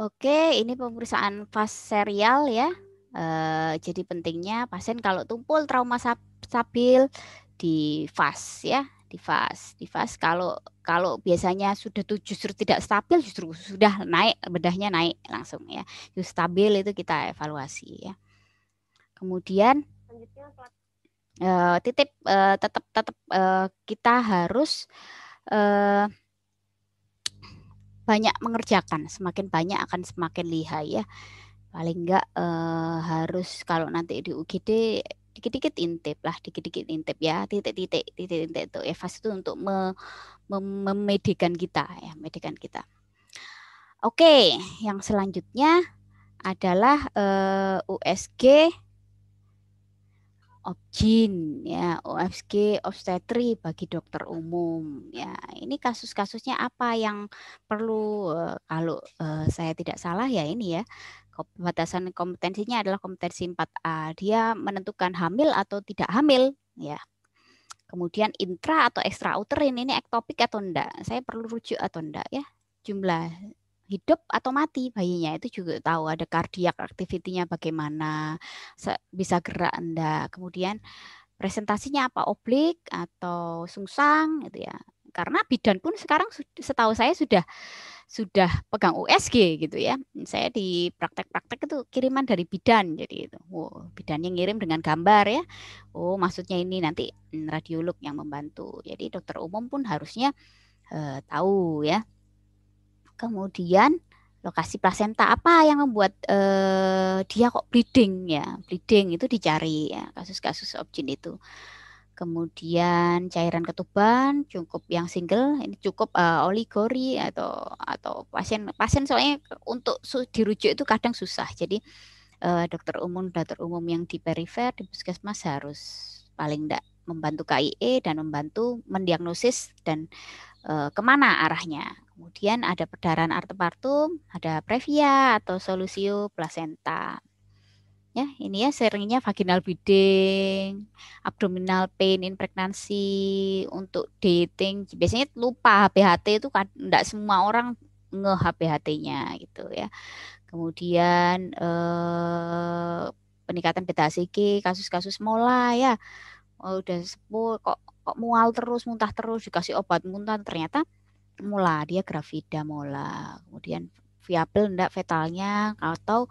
Oke, ini pemeriksaan fase serial ya. Uh, jadi pentingnya pasien kalau tumpul trauma stabil di fas ya, di fas, di fas kalau kalau biasanya sudah tuh justru tidak stabil justru sudah naik bedahnya naik langsung ya. Justru stabil itu kita evaluasi ya. Kemudian uh, titip uh, tetap tetap uh, kita harus uh, banyak mengerjakan. Semakin banyak akan semakin lihai ya. Paling enggak uh, harus kalau nanti di UGD dikit-dikit intip lah, dikit-dikit intip ya, titik-titik, titik-titik itu EVAS itu untuk me, mem memedikan kita ya, medikan kita. Oke, yang selanjutnya adalah uh, USG Obgyn ya, OFG obstetri bagi dokter umum ya. Ini kasus-kasusnya apa yang perlu uh, kalau uh, saya tidak salah ya ini ya. Batasan kompetensinya adalah kompetensi 4A. Dia menentukan hamil atau tidak hamil ya. Kemudian intra atau extra uterin ini ektopik atau enggak. Saya perlu rujuk atau enggak ya. Jumlah hidup atau mati bayinya itu juga tahu ada kardiak aktivitinya bagaimana bisa gerak enggak kemudian presentasinya apa? Oblik atau sungsang gitu ya. Karena bidan pun sekarang setahu saya sudah sudah pegang USG gitu ya. Saya di praktek-praktek itu kiriman dari bidan jadi itu oh bidannya ngirim dengan gambar ya. Oh maksudnya ini nanti radiolog yang membantu. Jadi dokter umum pun harusnya uh, tahu ya kemudian lokasi plasenta apa yang membuat uh, dia kok bleeding ya? Bleeding itu dicari ya kasus-kasus objin itu. Kemudian cairan ketuban cukup yang single ini cukup uh, oligori atau atau pasien pasien soalnya untuk dirujuk itu kadang susah. Jadi uh, dokter umum dokter umum yang di perifer di puskesmas harus paling tidak membantu KIE dan membantu mendiagnosis dan uh, ke mana arahnya Kemudian ada perdarahan artepartum, ada previa atau solusio placenta. Ya, ini ya seringnya vaginal bleeding, abdominal pain in pregnancy, untuk dating. Biasanya lupa HPHT itu kan enggak semua orang nge HPHT-nya gitu ya. Kemudian eh, peningkatan beta HCG, kasus-kasus mola ya. Oh, udah sepuh kok kok mual terus, muntah terus, dikasih obat muntah ternyata mula dia gravida mula. Kemudian viabel enggak fetalnya atau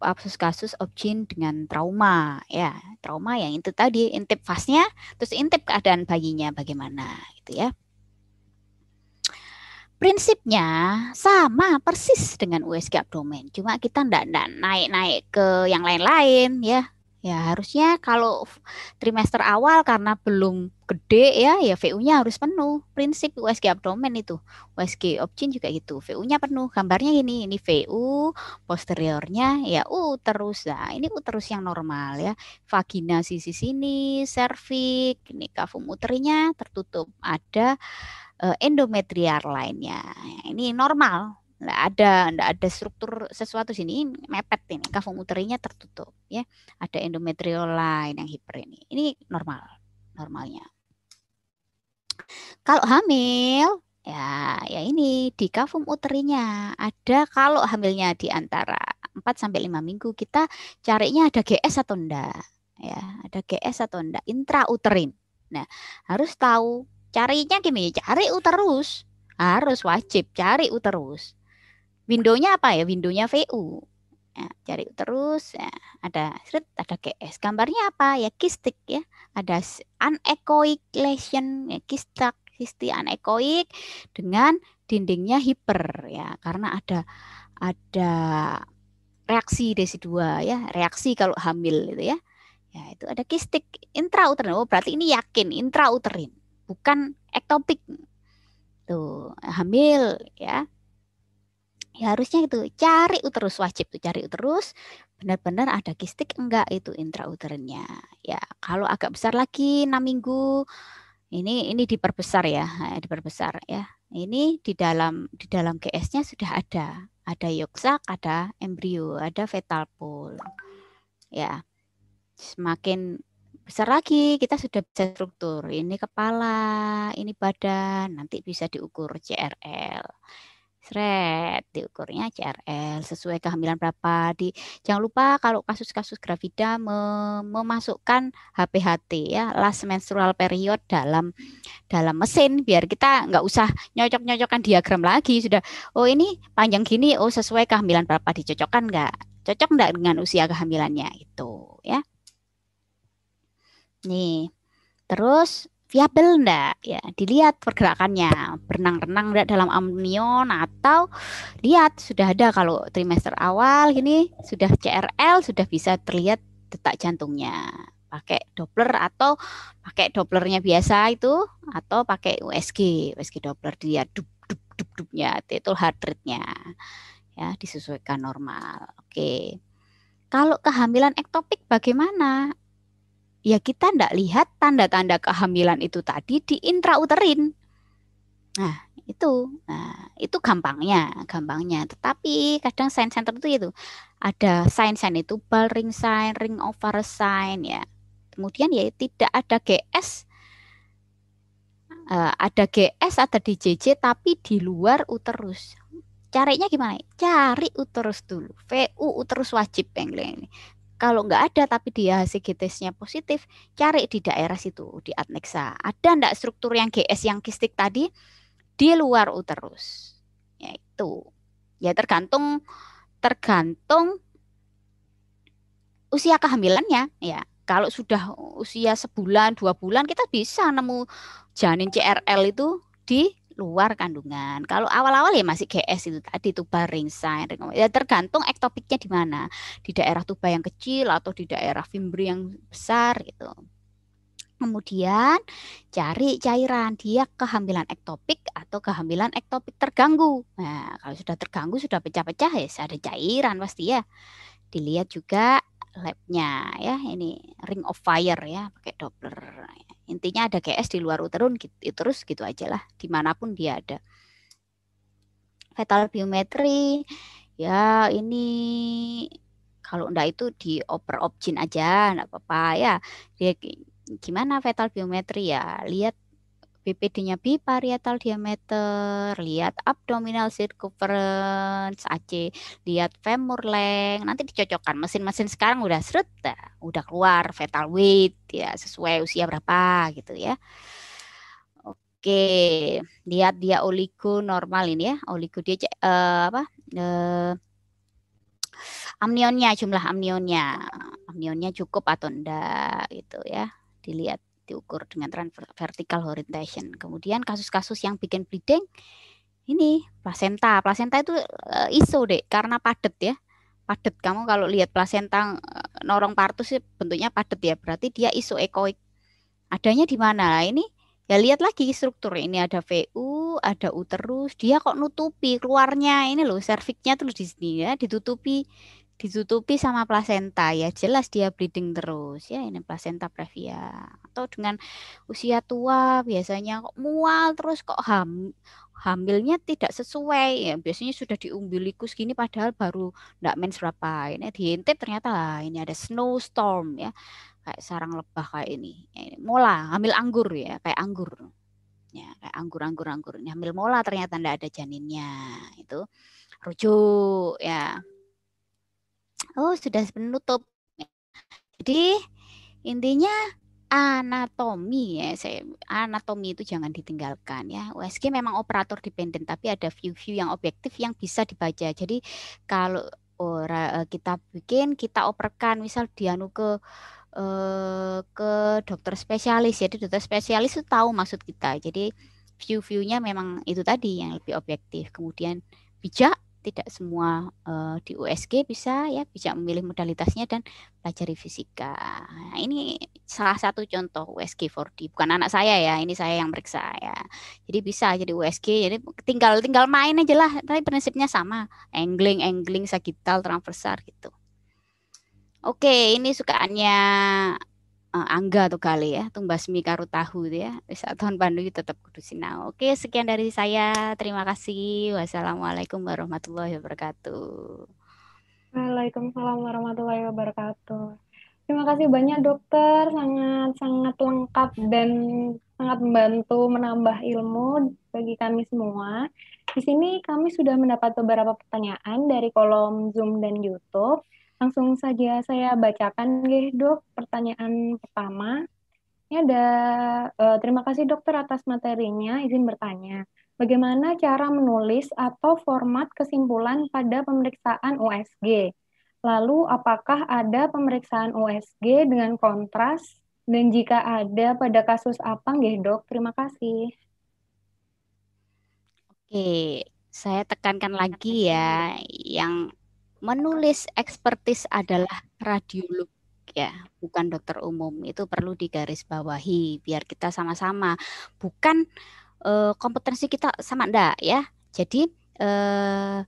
kasus-kasus objin dengan trauma. Ya trauma yang itu tadi intip fasnya terus intip keadaan bayinya bagaimana gitu ya. Prinsipnya sama persis dengan USG abdomen. Cuma kita enggak, enggak naik-naik ke yang lain-lain ya Ya, harusnya kalau trimester awal karena belum gede ya, ya VU-nya harus penuh. Prinsip USG abdomen itu. USG objin juga gitu. VU-nya penuh. Gambarnya ini, ini VU, posteriornya ya U terus. Nah, ini uterus yang normal ya. Vagina sisi sini, serviks, ini kafum uterinya tertutup. Ada uh, endometrial lainnya. Ini normal nggak ada nggak ada struktur sesuatu sini mepet ini kafum uterinya tertutup ya. Ada endometrial line yang hiper ini. Ini normal normalnya. Kalau hamil ya ya ini di kafum uterinya ada kalau hamilnya di antara 4 sampai 5 minggu kita carinya ada GS atau enggak ya. Ada GS atau enggak intrauterin. Nah harus tahu carinya gini cari uterus harus wajib cari uterus Windownya apa ya? Windownya VU. Ya, cari terus ya, ada seret, ada GS. Gambarnya apa ya? Kistik ya. Ada anechoic lesion ya, kistak kisti anechoic dengan dindingnya hiper ya karena ada ada reaksi desi 2 ya, reaksi kalau hamil itu ya. Ya, itu ada kistik intrauterin. Oh, berarti ini yakin intrauterin, bukan ektopik. Tuh, hamil ya ya harusnya itu cari uterus wajib tuh cari uterus benar-benar ada kistik enggak itu intrauterinnya ya kalau agak besar lagi 6 minggu ini ini diperbesar ya diperbesar ya. Ini di dalam di dalam GS-nya sudah ada ada yoksak ada embrio ada fetal pool. Ya semakin besar lagi kita sudah bisa struktur ini kepala ini badan nanti bisa diukur CRL Sret, diukurnya CRL sesuai kehamilan berapa. Di jangan lupa kalau kasus-kasus gravida memasukkan HPHT ya, last menstrual period dalam dalam mesin biar kita nggak usah nyocok-nyocokkan diagram lagi sudah. Oh ini panjang gini, oh sesuai kehamilan berapa dicocokkan nggak? Cocok nggak dengan usia kehamilannya itu ya. Nih, terus viabel enggak ya dilihat pergerakannya. Berenang-renang enggak dalam amnion atau lihat sudah ada kalau trimester awal ini sudah CRL sudah bisa terlihat detak jantungnya. Pakai Doppler atau pakai Dopplernya biasa itu atau pakai USG USG Doppler dia dup dup dup dupnya itu heart rate-nya. Ya disesuaikan normal. Oke. Kalau kehamilan ektopik bagaimana ya kita tidak lihat tanda-tanda kehamilan itu tadi di intrauterin. Nah, itu. Nah, itu gampangnya, gampangnya. Tetapi kadang sign center itu itu ada sign-sign itu ball ring sign, ring over sign ya. Kemudian ya tidak ada GS uh, ada GS, ada DJJ tapi di luar uterus. Carinya gimana? Cari uterus dulu. VU uterus wajib ini. Kalau nggak ada tapi dia hasil GTS-nya positif, cari di daerah situ di adnexa. Ada enggak struktur yang GS yang kistik tadi di luar uterus? Ya itu. Ya tergantung tergantung usia kehamilannya ya. Kalau sudah usia sebulan, dua bulan kita bisa nemu janin CRL itu di luar kandungan. Kalau awal-awal ya masih GS itu tadi tuba ring sign. Ya tergantung ektopiknya di mana. Di daerah tuba yang kecil atau di daerah fimbri yang besar gitu. Kemudian cari cairan dia kehamilan ektopik atau kehamilan ektopik terganggu. Nah, kalau sudah terganggu sudah pecah-pecah ya ada cairan pasti ya. Dilihat juga labnya ya ini ring of fire ya pakai Doppler intinya ada GS di luar uterus gitu, terus gitu aja lah di mana pun dia ada. Fetal biometri ya ini kalau enggak itu di oper opjin aja enggak apa-apa ya. Dia gimana fetal biometri? Ya lihat BPD-nya biparietal diameter, lihat abdominal circumference AC, lihat femur length, nanti dicocokkan. Mesin-mesin sekarang udah seret, udah keluar fetal weight ya. Sesuai usia berapa gitu ya. Oke, lihat dia oligo normal ini ya, oligo dia uh, apa? Uh, amnionnya jumlah amnionnya, amnionnya cukup atau enggak gitu ya, dilihat diukur dengan vertical orientation. Kemudian kasus-kasus yang bikin bleeding ini plasenta. Plasenta itu uh, iso deh karena padat ya. Padat. Kamu kalau lihat plasenta uh, norong partus bentuknya padat ya. Berarti dia isoekoik. Adanya di mana? Nah, ini ya lihat lagi struktur. Ini ada VU, ada uterus. Dia kok nutupi keluarnya ini loh serviknya tuh di sini ya, ditutupi ditutupi sama plasenta ya jelas dia bleeding terus ya ini plasenta previa. Atau dengan usia tua biasanya kok mual terus kok ham hamilnya tidak sesuai. Ya biasanya sudah di umbilikus gini padahal baru enggak mens berapa ini diintip ternyata lah ini ada snowstorm ya. Kayak sarang lebah kayak ini, ya, ini mola hamil anggur ya kayak anggur. Ya kayak anggur anggur anggur. Ini hamil mola ternyata enggak ada janinnya itu rujuk ya Oh, sudah penutup. Jadi intinya anatomi ya, saya anatomi itu jangan ditinggalkan ya. USG memang operator dependen tapi ada view-view yang objektif yang bisa dibaca. Jadi kalau ora, eh, kita bikin kita operkan misal dianu ke eh, ke dokter spesialis jadi dokter spesialis itu tahu maksud kita. Jadi view-viewnya memang itu tadi yang lebih objektif. Kemudian bijak tidak semua uh, di USG bisa ya bisa memilih modalitasnya dan pelajari fisika. Nah, ini salah satu contoh USG 4D. Bukan anak saya ya, ini saya yang meriksa ya. Jadi bisa jadi USG, jadi tinggal tinggal main aja lah. Tapi prinsipnya sama, angling, angling, sagital, transversal gitu. Oke, ini sukaannya uh, angga tuh kali ya, tumbasmi karo tahu ya. Bisa tahun Bandung tetap kudu sinau. Oke, sekian dari saya. Terima kasih. Wassalamualaikum warahmatullahi wabarakatuh. Waalaikumsalam warahmatullahi wabarakatuh. Terima kasih banyak dokter, sangat sangat lengkap dan sangat membantu menambah ilmu bagi kami semua. Di sini kami sudah mendapat beberapa pertanyaan dari kolom Zoom dan YouTube. Langsung saja saya bacakan, nggih, Dok, pertanyaan pertama. Ini ada, uh, terima kasih dokter atas materinya, izin bertanya. Bagaimana cara menulis atau format kesimpulan pada pemeriksaan USG? Lalu, apakah ada pemeriksaan USG dengan kontras? Dan jika ada, pada kasus apa, nggih, dok? Terima kasih. Oke, saya tekankan lagi ya, yang menulis ekspertis adalah radiolog ya, bukan dokter umum. Itu perlu digarisbawahi biar kita sama-sama bukan uh, kompetensi kita sama ndak ya. Jadi uh,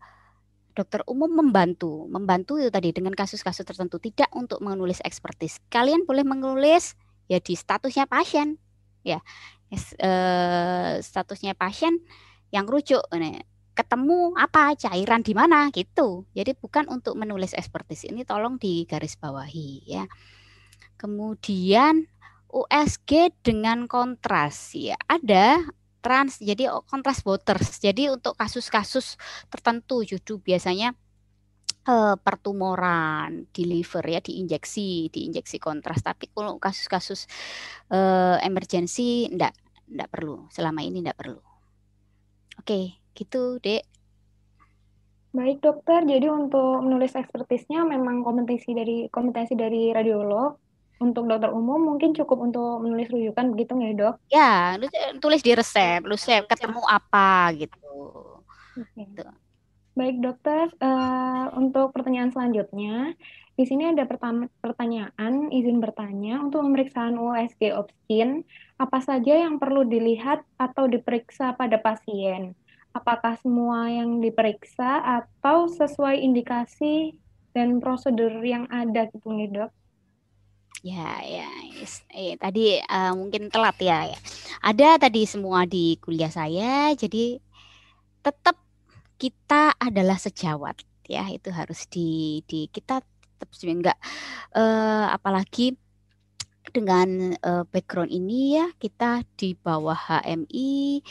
dokter umum membantu, membantu itu tadi dengan kasus-kasus tertentu, tidak untuk menulis ekspertis. Kalian boleh menulis ya di statusnya pasien, ya eh, statusnya pasien yang rujuk, nah, ketemu apa cairan di mana gitu. Jadi bukan untuk menulis ekspertis ini tolong digarisbawahi ya. Kemudian USG dengan kontras ya ada trans jadi kontras voters. Jadi untuk kasus-kasus tertentu justru biasanya uh, pertumoran di liver ya diinjeksi diinjeksi kontras tapi kalau kasus-kasus uh, emergensi enggak enggak perlu selama ini enggak perlu oke gitu dek baik dokter jadi untuk menulis ekspertisnya memang kompetensi dari kompetensi dari radiolog untuk dokter umum mungkin cukup untuk menulis rujukan begitu nggak dok? Ya, tulis di resep, resep ketemu apa gitu. Okay. Gitu. Baik dokter, uh, untuk pertanyaan selanjutnya, di sini ada pertanyaan izin bertanya untuk pemeriksaan USG opsin, apa saja yang perlu dilihat atau diperiksa pada pasien? Apakah semua yang diperiksa atau sesuai indikasi dan prosedur yang ada gitu nih dok? Ya, ya, yes. eh, tadi uh, mungkin telat ya. Ada tadi semua di kuliah saya, jadi tetap kita adalah sejawat ya itu harus di di kita tetap enggak uh, apalagi dengan uh, background ini ya kita di bawah HMI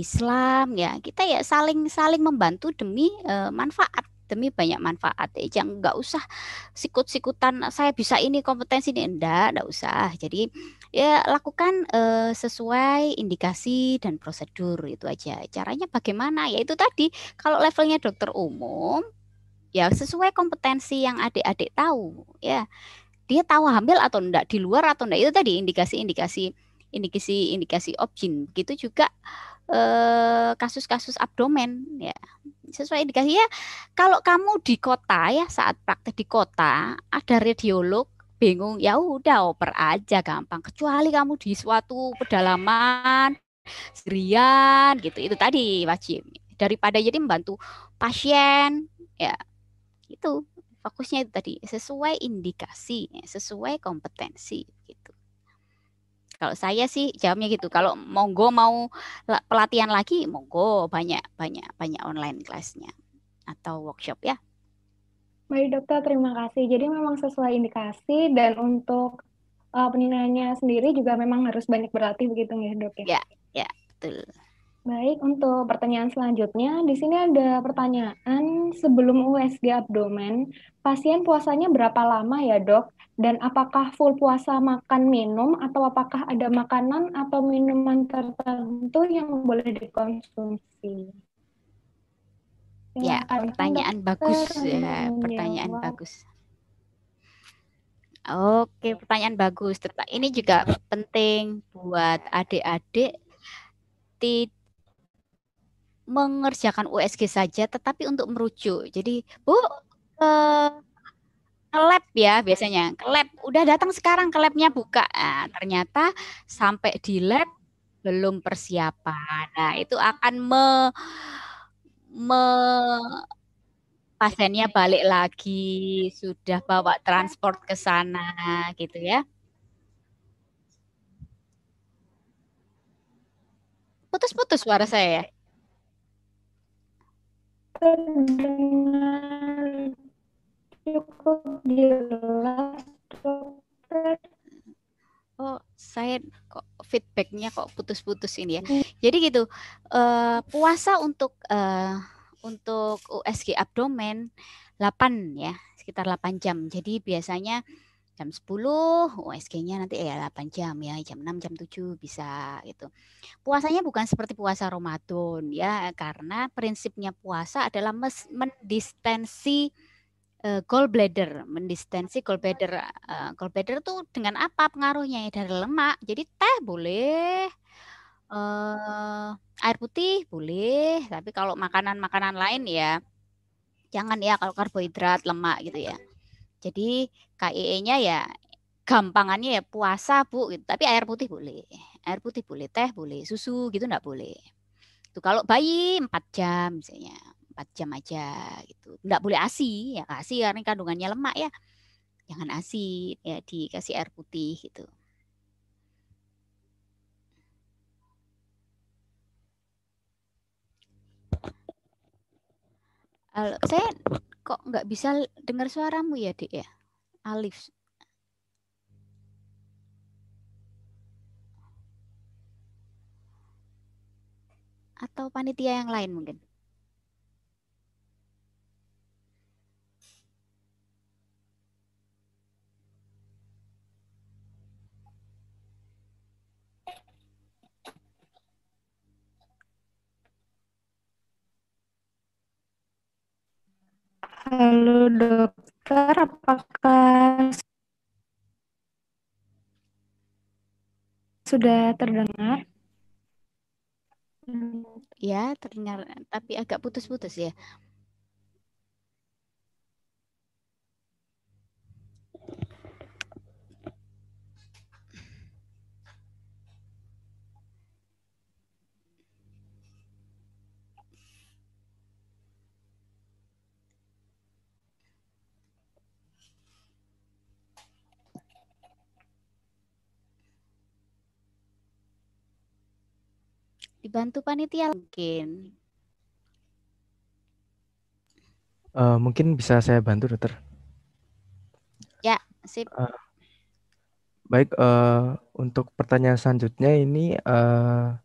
Islam ya kita ya saling saling membantu demi uh, manfaat demi banyak manfaat. Ya jangan nggak usah sikut-sikutan saya bisa ini kompetensi ini. Enggak enggak usah. Jadi ya lakukan uh, sesuai indikasi dan prosedur itu aja. Caranya bagaimana? Ya itu tadi. Kalau levelnya dokter umum ya sesuai kompetensi yang adik-adik tahu ya dia tahu hamil atau enggak di luar atau enggak itu tadi indikasi-indikasi indikasi-indikasi objin. Begitu juga eh, kasus-kasus abdomen ya. Sesuai indikasi ya. Kalau kamu di kota ya saat praktek di kota ada radiolog bingung ya udah oper aja gampang. Kecuali kamu di suatu pedalaman sendirian gitu. Itu tadi wajib. Daripada jadi membantu pasien ya. Itu fokusnya itu tadi sesuai indikasi sesuai kompetensi gitu kalau saya sih jawabnya gitu. Kalau monggo mau pelatihan lagi, monggo banyak banyak banyak online kelasnya atau workshop ya. Baik dokter, terima kasih. Jadi memang sesuai indikasi dan untuk uh, penilaiannya sendiri juga memang harus banyak berlatih begitu ya dok ya? Ya, ya betul. Baik, untuk pertanyaan selanjutnya, di sini ada pertanyaan sebelum USG abdomen, pasien puasanya berapa lama ya dok? Dan apakah full puasa makan minum atau apakah ada makanan atau minuman tertentu yang boleh dikonsumsi? Ya, pertanyaan bagus ya, pertanyaan bagus. Oke, pertanyaan bagus. Ini juga penting buat adik-adik mengerjakan USG saja, tetapi untuk merujuk. Jadi, Bu, ke, ke lab ya biasanya. Ke lab, udah datang sekarang ke labnya buka. Nah, ternyata sampai di lab belum persiapan. Nah, itu akan me, me pasiennya balik lagi, sudah bawa transport ke sana gitu ya. Putus-putus suara saya ya. Terdengar cukup jelas dokter. Oh, saya kok feedbacknya kok putus-putus ini ya. Jadi gitu, uh, puasa untuk uh, untuk USG abdomen 8 ya, sekitar 8 jam. Jadi biasanya jam 10 USG-nya nanti ya 8 jam ya jam 6 jam 7 bisa gitu. Puasanya bukan seperti puasa Ramadan ya karena prinsipnya puasa adalah mendistensi uh, gallbladder. Mendistensi gallbladder uh, gallbladder tuh dengan apa pengaruhnya? Ya dari lemak. Jadi teh boleh uh, air putih boleh tapi kalau makanan-makanan lain ya jangan ya kalau karbohidrat lemak gitu ya jadi KIE-nya ya gampangannya ya puasa bu, gitu. tapi air putih boleh, air putih boleh, teh boleh, susu gitu enggak boleh. Itu kalau bayi 4 jam misalnya, 4 jam aja gitu. Enggak boleh ASI ya, ASI karena kandungannya lemak ya. Jangan ASI ya dikasih air putih gitu. Halo, saya kok nggak bisa dengar suaramu ya, Dek ya? Alif. Atau panitia yang lain mungkin? Halo dokter, apakah sudah terdengar? Ya, terdengar, tapi agak putus-putus ya. Dibantu panitia mungkin. Uh, mungkin bisa saya bantu, dokter. Ya, sip. Uh, baik, uh, untuk pertanyaan selanjutnya ini uh,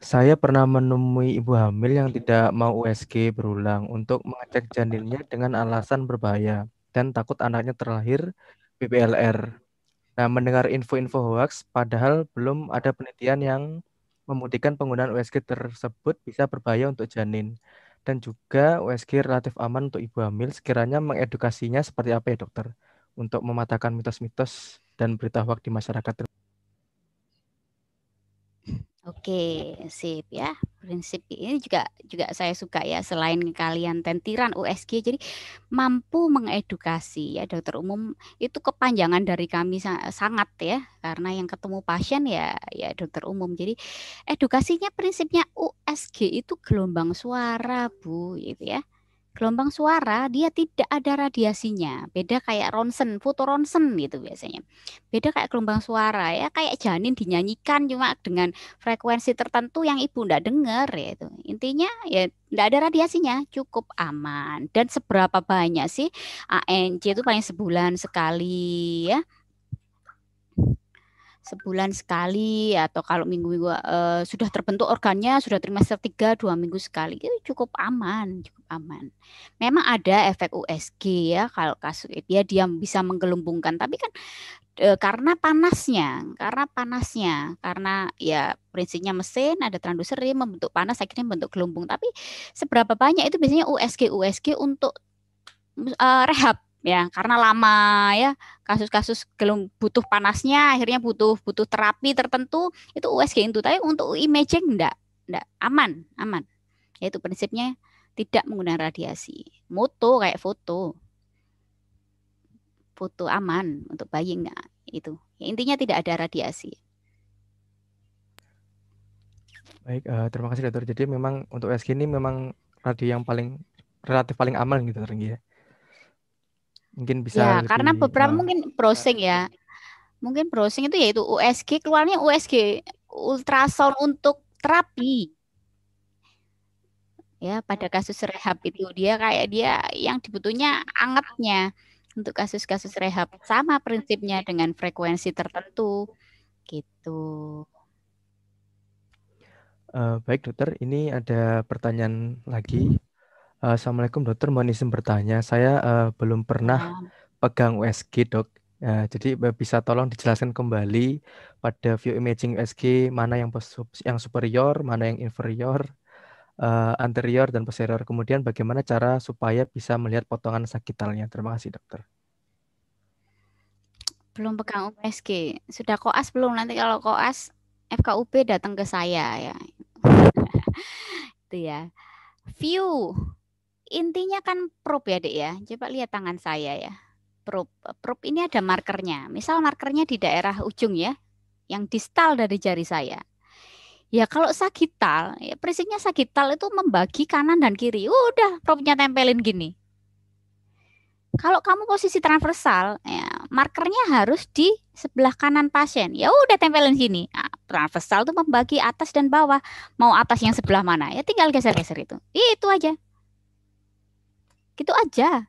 saya pernah menemui ibu hamil yang tidak mau USG berulang untuk mengecek janinnya dengan alasan berbahaya dan takut anaknya terlahir BPLR. Nah, mendengar info-info hoax, padahal belum ada penelitian yang membuktikan penggunaan USG tersebut bisa berbahaya untuk janin. Dan juga USG relatif aman untuk ibu hamil, sekiranya mengedukasinya seperti apa ya dokter? Untuk mematahkan mitos-mitos dan berita hoax di masyarakat. Oke, sip ya. Prinsip ini juga juga saya suka ya selain kalian tentiran USG jadi mampu mengedukasi ya dokter umum itu kepanjangan dari kami sangat ya karena yang ketemu pasien ya ya dokter umum. Jadi edukasinya prinsipnya USG itu gelombang suara Bu gitu ya gelombang suara dia tidak ada radiasinya. Beda kayak ronsen, foto ronsen gitu biasanya. Beda kayak gelombang suara ya kayak janin dinyanyikan cuma dengan frekuensi tertentu yang ibu tidak dengar ya itu. Intinya ya tidak ada radiasinya, cukup aman. Dan seberapa banyak sih ANC itu paling sebulan sekali ya sebulan sekali atau kalau minggu-minggu uh, sudah terbentuk organnya sudah trimester tiga dua minggu sekali itu cukup aman cukup aman. Memang ada efek USG ya kalau kasus dia dia bisa menggelumbungkan tapi kan e, karena panasnya karena panasnya karena ya prinsipnya mesin ada transducer membentuk panas akhirnya membentuk gelombung tapi seberapa banyak itu biasanya USG USG untuk uh, rehab ya karena lama ya kasus-kasus belum butuh panasnya akhirnya butuh butuh terapi tertentu itu USG itu. Tapi untuk imaging enggak enggak aman aman. Ya itu prinsipnya tidak menggunakan radiasi. Moto kayak foto foto aman untuk bayi enggak itu. Ya, intinya tidak ada radiasi. Baik uh, terima kasih dokter. Jadi memang untuk USG ini memang radio yang paling relatif paling aman gitu dokter ya Mungkin bisa Ya, lebih, karena beberapa uh, mungkin browsing ya. Mungkin browsing itu yaitu USG keluarnya USG ultrasound untuk terapi. Ya, pada kasus rehab itu dia kayak dia yang dibutuhnya angetnya untuk kasus-kasus rehab sama prinsipnya dengan frekuensi tertentu gitu. Uh, baik dokter, ini ada pertanyaan lagi Assalamualaikum dokter, mohon izin bertanya. Saya uh, belum pernah pegang USG dok. Uh, jadi bisa tolong dijelaskan kembali pada view imaging USG mana yang yang superior, mana yang inferior, uh, anterior dan posterior. Kemudian bagaimana cara supaya bisa melihat potongan sakitalnya. Terima kasih dokter. Belum pegang USG. Sudah koas belum? Nanti kalau koas FKUP datang ke saya ya. Itu ya. View intinya kan probe ya dek ya. Coba lihat tangan saya ya. Probe. Probe ini ada markernya. Misal markernya di daerah ujung ya. Yang distal dari jari saya. Ya kalau sagital, ya prinsipnya sagital itu membagi kanan dan kiri. Udah, propnya tempelin gini. Kalau kamu posisi transversal, ya, markernya harus di sebelah kanan pasien. Ya udah tempelin sini. Nah, transversal itu membagi atas dan bawah. Mau atas yang sebelah mana? Ya tinggal geser-geser itu. Itu aja. Gitu aja.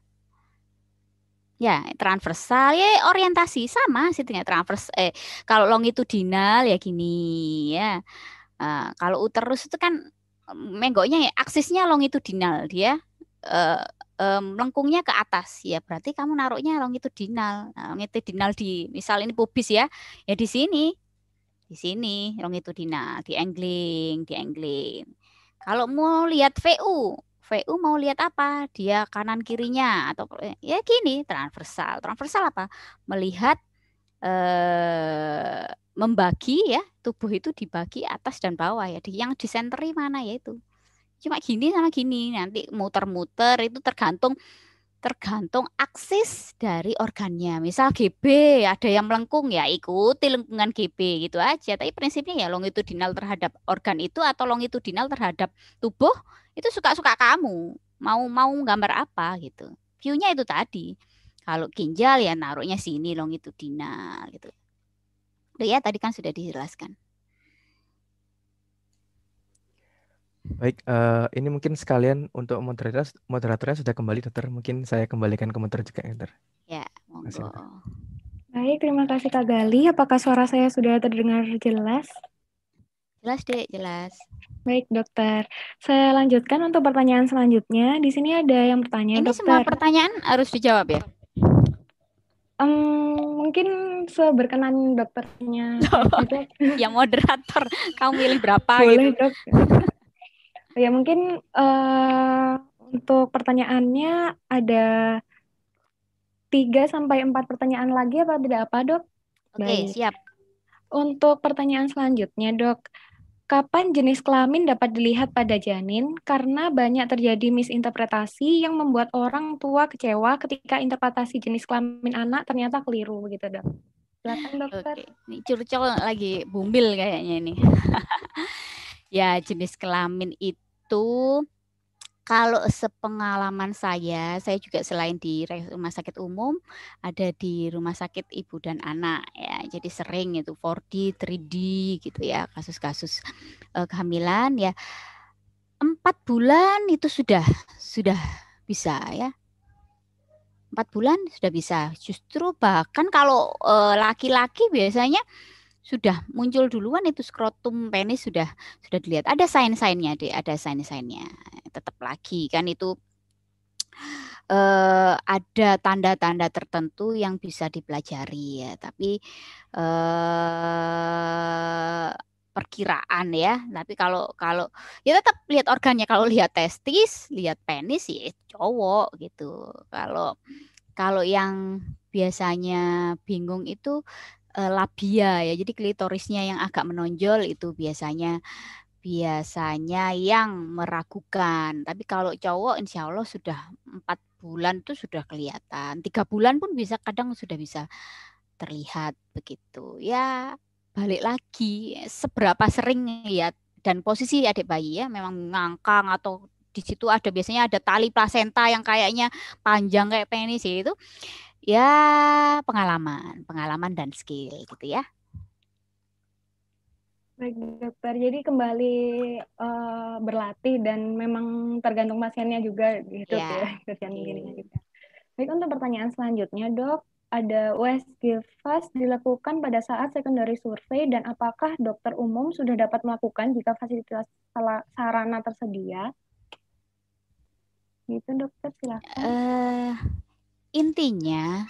Ya, transversal. Ya orientasi. Sama situnya transvers eh kalau longitudinal ya gini ya. Uh, kalau uterus itu kan menggoknya ya aksisnya longitudinal. Dia uh, um, lengkungnya ke atas. Ya berarti kamu naruhnya longitudinal. Nah, longitudinal di misal ini pubis ya. Ya di sini. Di sini longitudinal. Di angling di angling. Kalau mau lihat VU VU mau lihat apa? Dia kanan kirinya atau ya gini transversal. Transversal apa? Melihat eh, membagi ya tubuh itu dibagi atas dan bawah ya. Yang disenteri mana ya itu. Cuma gini sama gini nanti muter-muter itu tergantung tergantung aksis dari organnya. Misal GB ada yang melengkung ya ikuti lengkungan GB gitu aja. Tapi prinsipnya ya longitudinal terhadap organ itu atau longitudinal terhadap tubuh itu suka-suka kamu. Mau mau gambar apa gitu. View-nya itu tadi. Kalau ginjal ya naruhnya sini longitudinal gitu. Udah ya tadi kan sudah dijelaskan. Baik, uh, ini mungkin sekalian untuk moderator moderatornya sudah kembali, dokter. Mungkin saya kembalikan ke moderator juga, dokter. Ya, monggo. Baik, terima kasih Kak Gali. Apakah suara saya sudah terdengar jelas? Jelas, Dek, jelas. Baik, dokter. Saya lanjutkan untuk pertanyaan selanjutnya. Di sini ada yang bertanya, Ini dokter. semua pertanyaan harus dijawab ya? Um, mungkin seberkenan dokternya. yang moderator, kamu milih berapa Boleh, gitu? dok. Ya mungkin uh, untuk pertanyaannya ada tiga sampai empat pertanyaan lagi apa tidak apa dok? Oke okay, siap. Untuk pertanyaan selanjutnya dok, kapan jenis kelamin dapat dilihat pada janin? Karena banyak terjadi misinterpretasi yang membuat orang tua kecewa ketika interpretasi jenis kelamin anak ternyata keliru begitu dok. Silakan dokter. Oke, ini curcol lagi bumbil kayaknya ini. ya jenis kelamin itu itu kalau sepengalaman saya, saya juga selain di rumah sakit umum, ada di rumah sakit ibu dan anak ya. Jadi sering itu 4D, 3D gitu ya, kasus-kasus uh, kehamilan ya. Empat bulan itu sudah sudah bisa ya. Empat bulan sudah bisa. Justru bahkan kalau laki-laki uh, biasanya sudah muncul duluan itu skrotum penis sudah sudah dilihat. Ada sign-signnya deh, ada sign-signnya. Tetap lagi kan itu uh, ada tanda-tanda tertentu yang bisa dipelajari ya, tapi uh, perkiraan ya. Tapi kalau kalau ya tetap lihat organnya. Kalau lihat testis, lihat penis ya cowok gitu. Kalau kalau yang biasanya bingung itu uh, labia ya. Jadi klitorisnya yang agak menonjol itu biasanya biasanya yang meragukan. Tapi kalau cowok insya Allah sudah empat bulan itu sudah kelihatan. Tiga bulan pun bisa kadang sudah bisa terlihat begitu. Ya balik lagi seberapa sering lihat dan posisi adik bayi ya memang ngangkang atau di situ ada biasanya ada tali plasenta yang kayaknya panjang kayak penis itu ya pengalaman, pengalaman dan skill gitu ya. Baik dokter, jadi kembali uh, berlatih dan memang tergantung pasiennya juga gitu ya, ya okay. juga. Baik untuk pertanyaan selanjutnya dok, ada USG fast dilakukan pada saat secondary survei dan apakah dokter umum sudah dapat melakukan jika fasilitas sarana tersedia? Gitu dokter silakan. Uh, Intinya,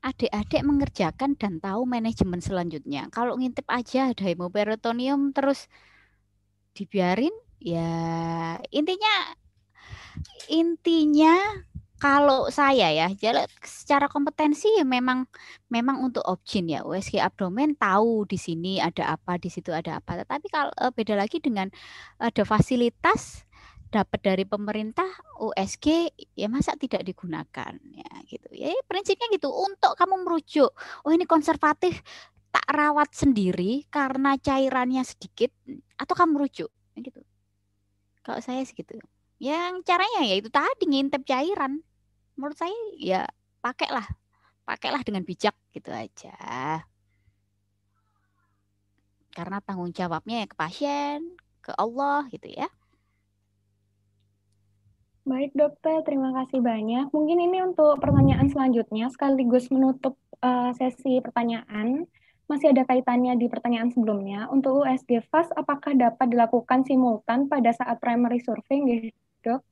adik-adik mengerjakan dan tahu manajemen selanjutnya. Kalau ngintip aja ada hemoperitoneum terus dibiarin, ya intinya intinya kalau saya ya, secara kompetensi ya memang memang untuk objin ya USG abdomen tahu di sini ada apa, di situ ada apa. Tetapi kalau eh, beda lagi dengan ada fasilitas dapat dari pemerintah USG ya masa tidak digunakan? Ya gitu. Ya prinsipnya gitu. Untuk kamu merujuk oh ini konservatif tak rawat sendiri karena cairannya sedikit atau kamu rujuk gitu. Kalau saya sih gitu. Yang caranya ya itu tadi ngintip cairan. Menurut saya ya pakailah pakailah dengan bijak gitu aja. Karena tanggung jawabnya ya ke pasien ke Allah gitu ya Baik dokter, terima kasih banyak. Mungkin ini untuk pertanyaan selanjutnya sekaligus menutup uh, sesi pertanyaan. Masih ada kaitannya di pertanyaan sebelumnya. Untuk USG FAST, apakah dapat dilakukan simultan pada saat primary survey, dok?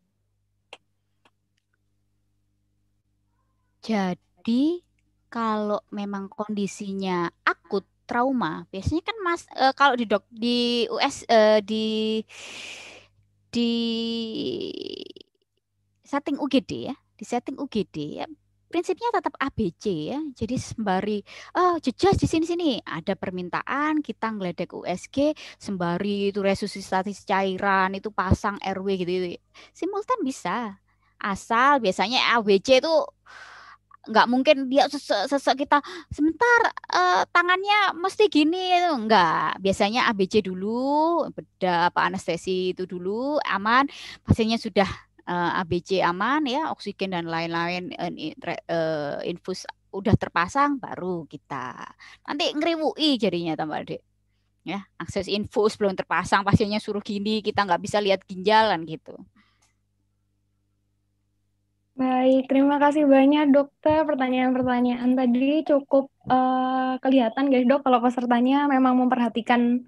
Jadi kalau memang kondisinya akut trauma, biasanya kan mas uh, kalau di dok di US uh, di di setting UGD ya, di setting UGD ya prinsipnya tetap ABC ya. Jadi sembari oh jejas di sini-sini ada permintaan kita ngeledek USG sembari itu resusitasi cairan itu pasang RW gitu, gitu. Simultan bisa. Asal biasanya ABC itu nggak mungkin dia sesek kita sebentar uh, tangannya mesti gini itu enggak biasanya ABC dulu beda apa anestesi itu dulu aman pasiennya sudah uh, eh, ABC aman ya, oksigen dan lain-lain uh, infus udah terpasang baru kita. Nanti ngeriwui jadinya tambah adik ya. Akses infus belum terpasang pasiennya suruh gini kita nggak bisa lihat ginjalan gitu. Baik, terima kasih banyak dokter. Pertanyaan-pertanyaan tadi cukup uh, kelihatan guys dok kalau pesertanya memang memperhatikan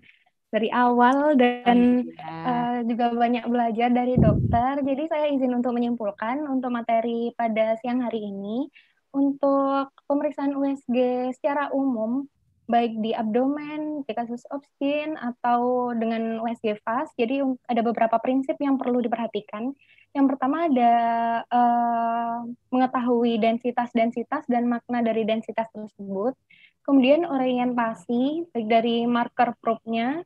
dari awal dan uh, juga banyak belajar dari dokter. Jadi saya izin untuk menyimpulkan untuk materi pada siang hari ini untuk pemeriksaan USG secara umum baik di abdomen, di kasus obstin atau dengan USG fast. Jadi ada beberapa prinsip yang perlu diperhatikan. Yang pertama ada uh, mengetahui densitas-densitas dan makna dari densitas tersebut. Kemudian orientasi baik dari marker probe-nya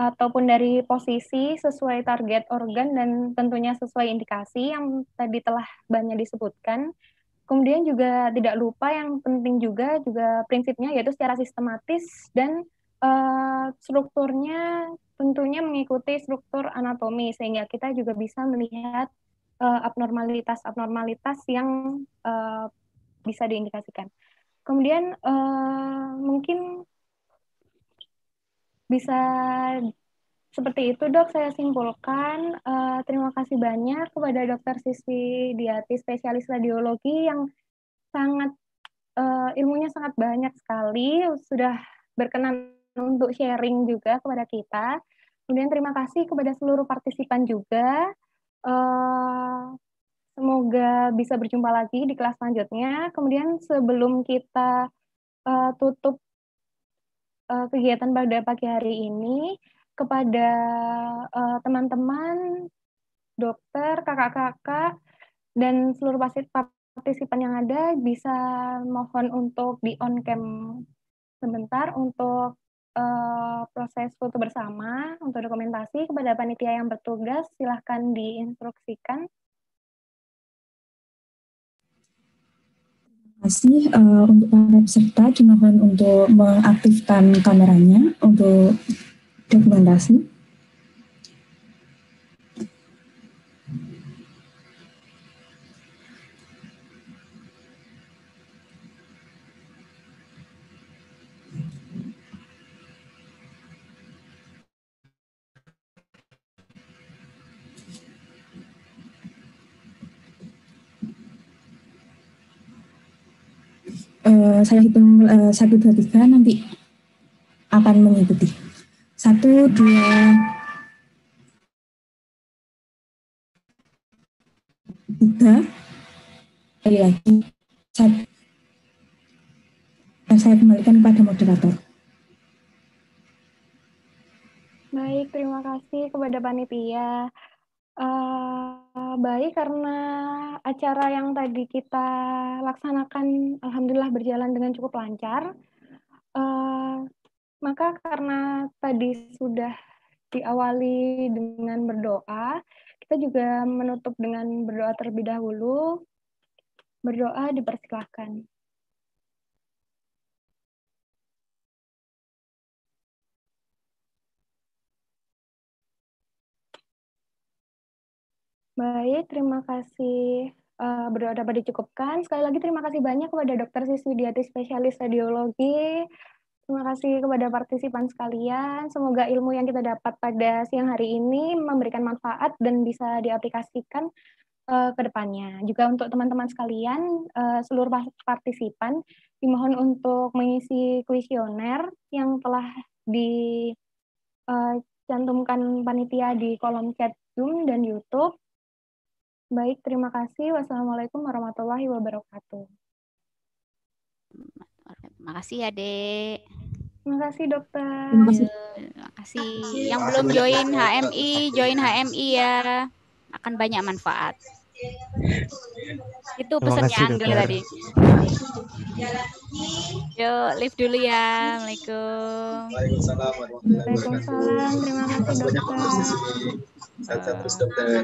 ataupun dari posisi sesuai target organ dan tentunya sesuai indikasi yang tadi telah banyak disebutkan. Kemudian juga tidak lupa yang penting juga juga prinsipnya yaitu secara sistematis dan uh, strukturnya tentunya mengikuti struktur anatomi sehingga kita juga bisa melihat uh, abnormalitas-abnormalitas yang uh, bisa diindikasikan. Kemudian uh, mungkin bisa seperti itu dok saya simpulkan. Uh, terima kasih banyak kepada dokter Siswi Diati spesialis radiologi yang sangat uh, ilmunya sangat banyak sekali sudah berkenan untuk sharing juga kepada kita. Kemudian terima kasih kepada seluruh partisipan juga. Uh, semoga bisa berjumpa lagi di kelas selanjutnya. Kemudian sebelum kita uh, tutup uh, kegiatan pada pagi hari ini kepada eh, teman-teman, uh, dokter, kakak-kakak, dan seluruh partisipan yang ada bisa mohon untuk di on cam sebentar untuk uh, proses foto bersama untuk dokumentasi kepada panitia yang bertugas silahkan diinstruksikan. Kasih uh, untuk para peserta dimohon untuk mengaktifkan kameranya untuk dokumentasi. Uh, saya hitung uh, satu dua tiga nanti akan mengikuti satu dua tiga sekali lagi saya, saya kembalikan kepada moderator. Baik, terima kasih kepada panitia. Uh, baik, karena acara yang tadi kita laksanakan alhamdulillah berjalan dengan cukup lancar. Uh, maka karena tadi sudah diawali dengan berdoa, kita juga menutup dengan berdoa terlebih dahulu. Berdoa dipersilahkan. Baik, terima kasih uh, berdoa dapat dicukupkan. Sekali lagi terima kasih banyak kepada Dokter Siswidiati spesialis radiologi. Terima kasih kepada partisipan sekalian. Semoga ilmu yang kita dapat pada siang hari ini memberikan manfaat dan bisa diaplikasikan uh, ke depannya. Juga untuk teman-teman sekalian, uh, seluruh partisipan dimohon untuk mengisi kuesioner yang telah dicantumkan panitia di kolom chat Zoom dan YouTube. Baik, terima kasih. Wassalamualaikum warahmatullahi wabarakatuh. Terima kasih ya, Dek. Terima kasih, Dokter. Terima kasih. Terima kasih. Yang belum join HMI, join HMI ya. Akan banyak manfaat. Itu pesannya Angga tadi. Yuk, live dulu ya. Assalamualaikum. Waalaikumsalam warahmatullahi wabarakatuh. Terima kasih, Dokter. Sehat-sehat terus, Dokter.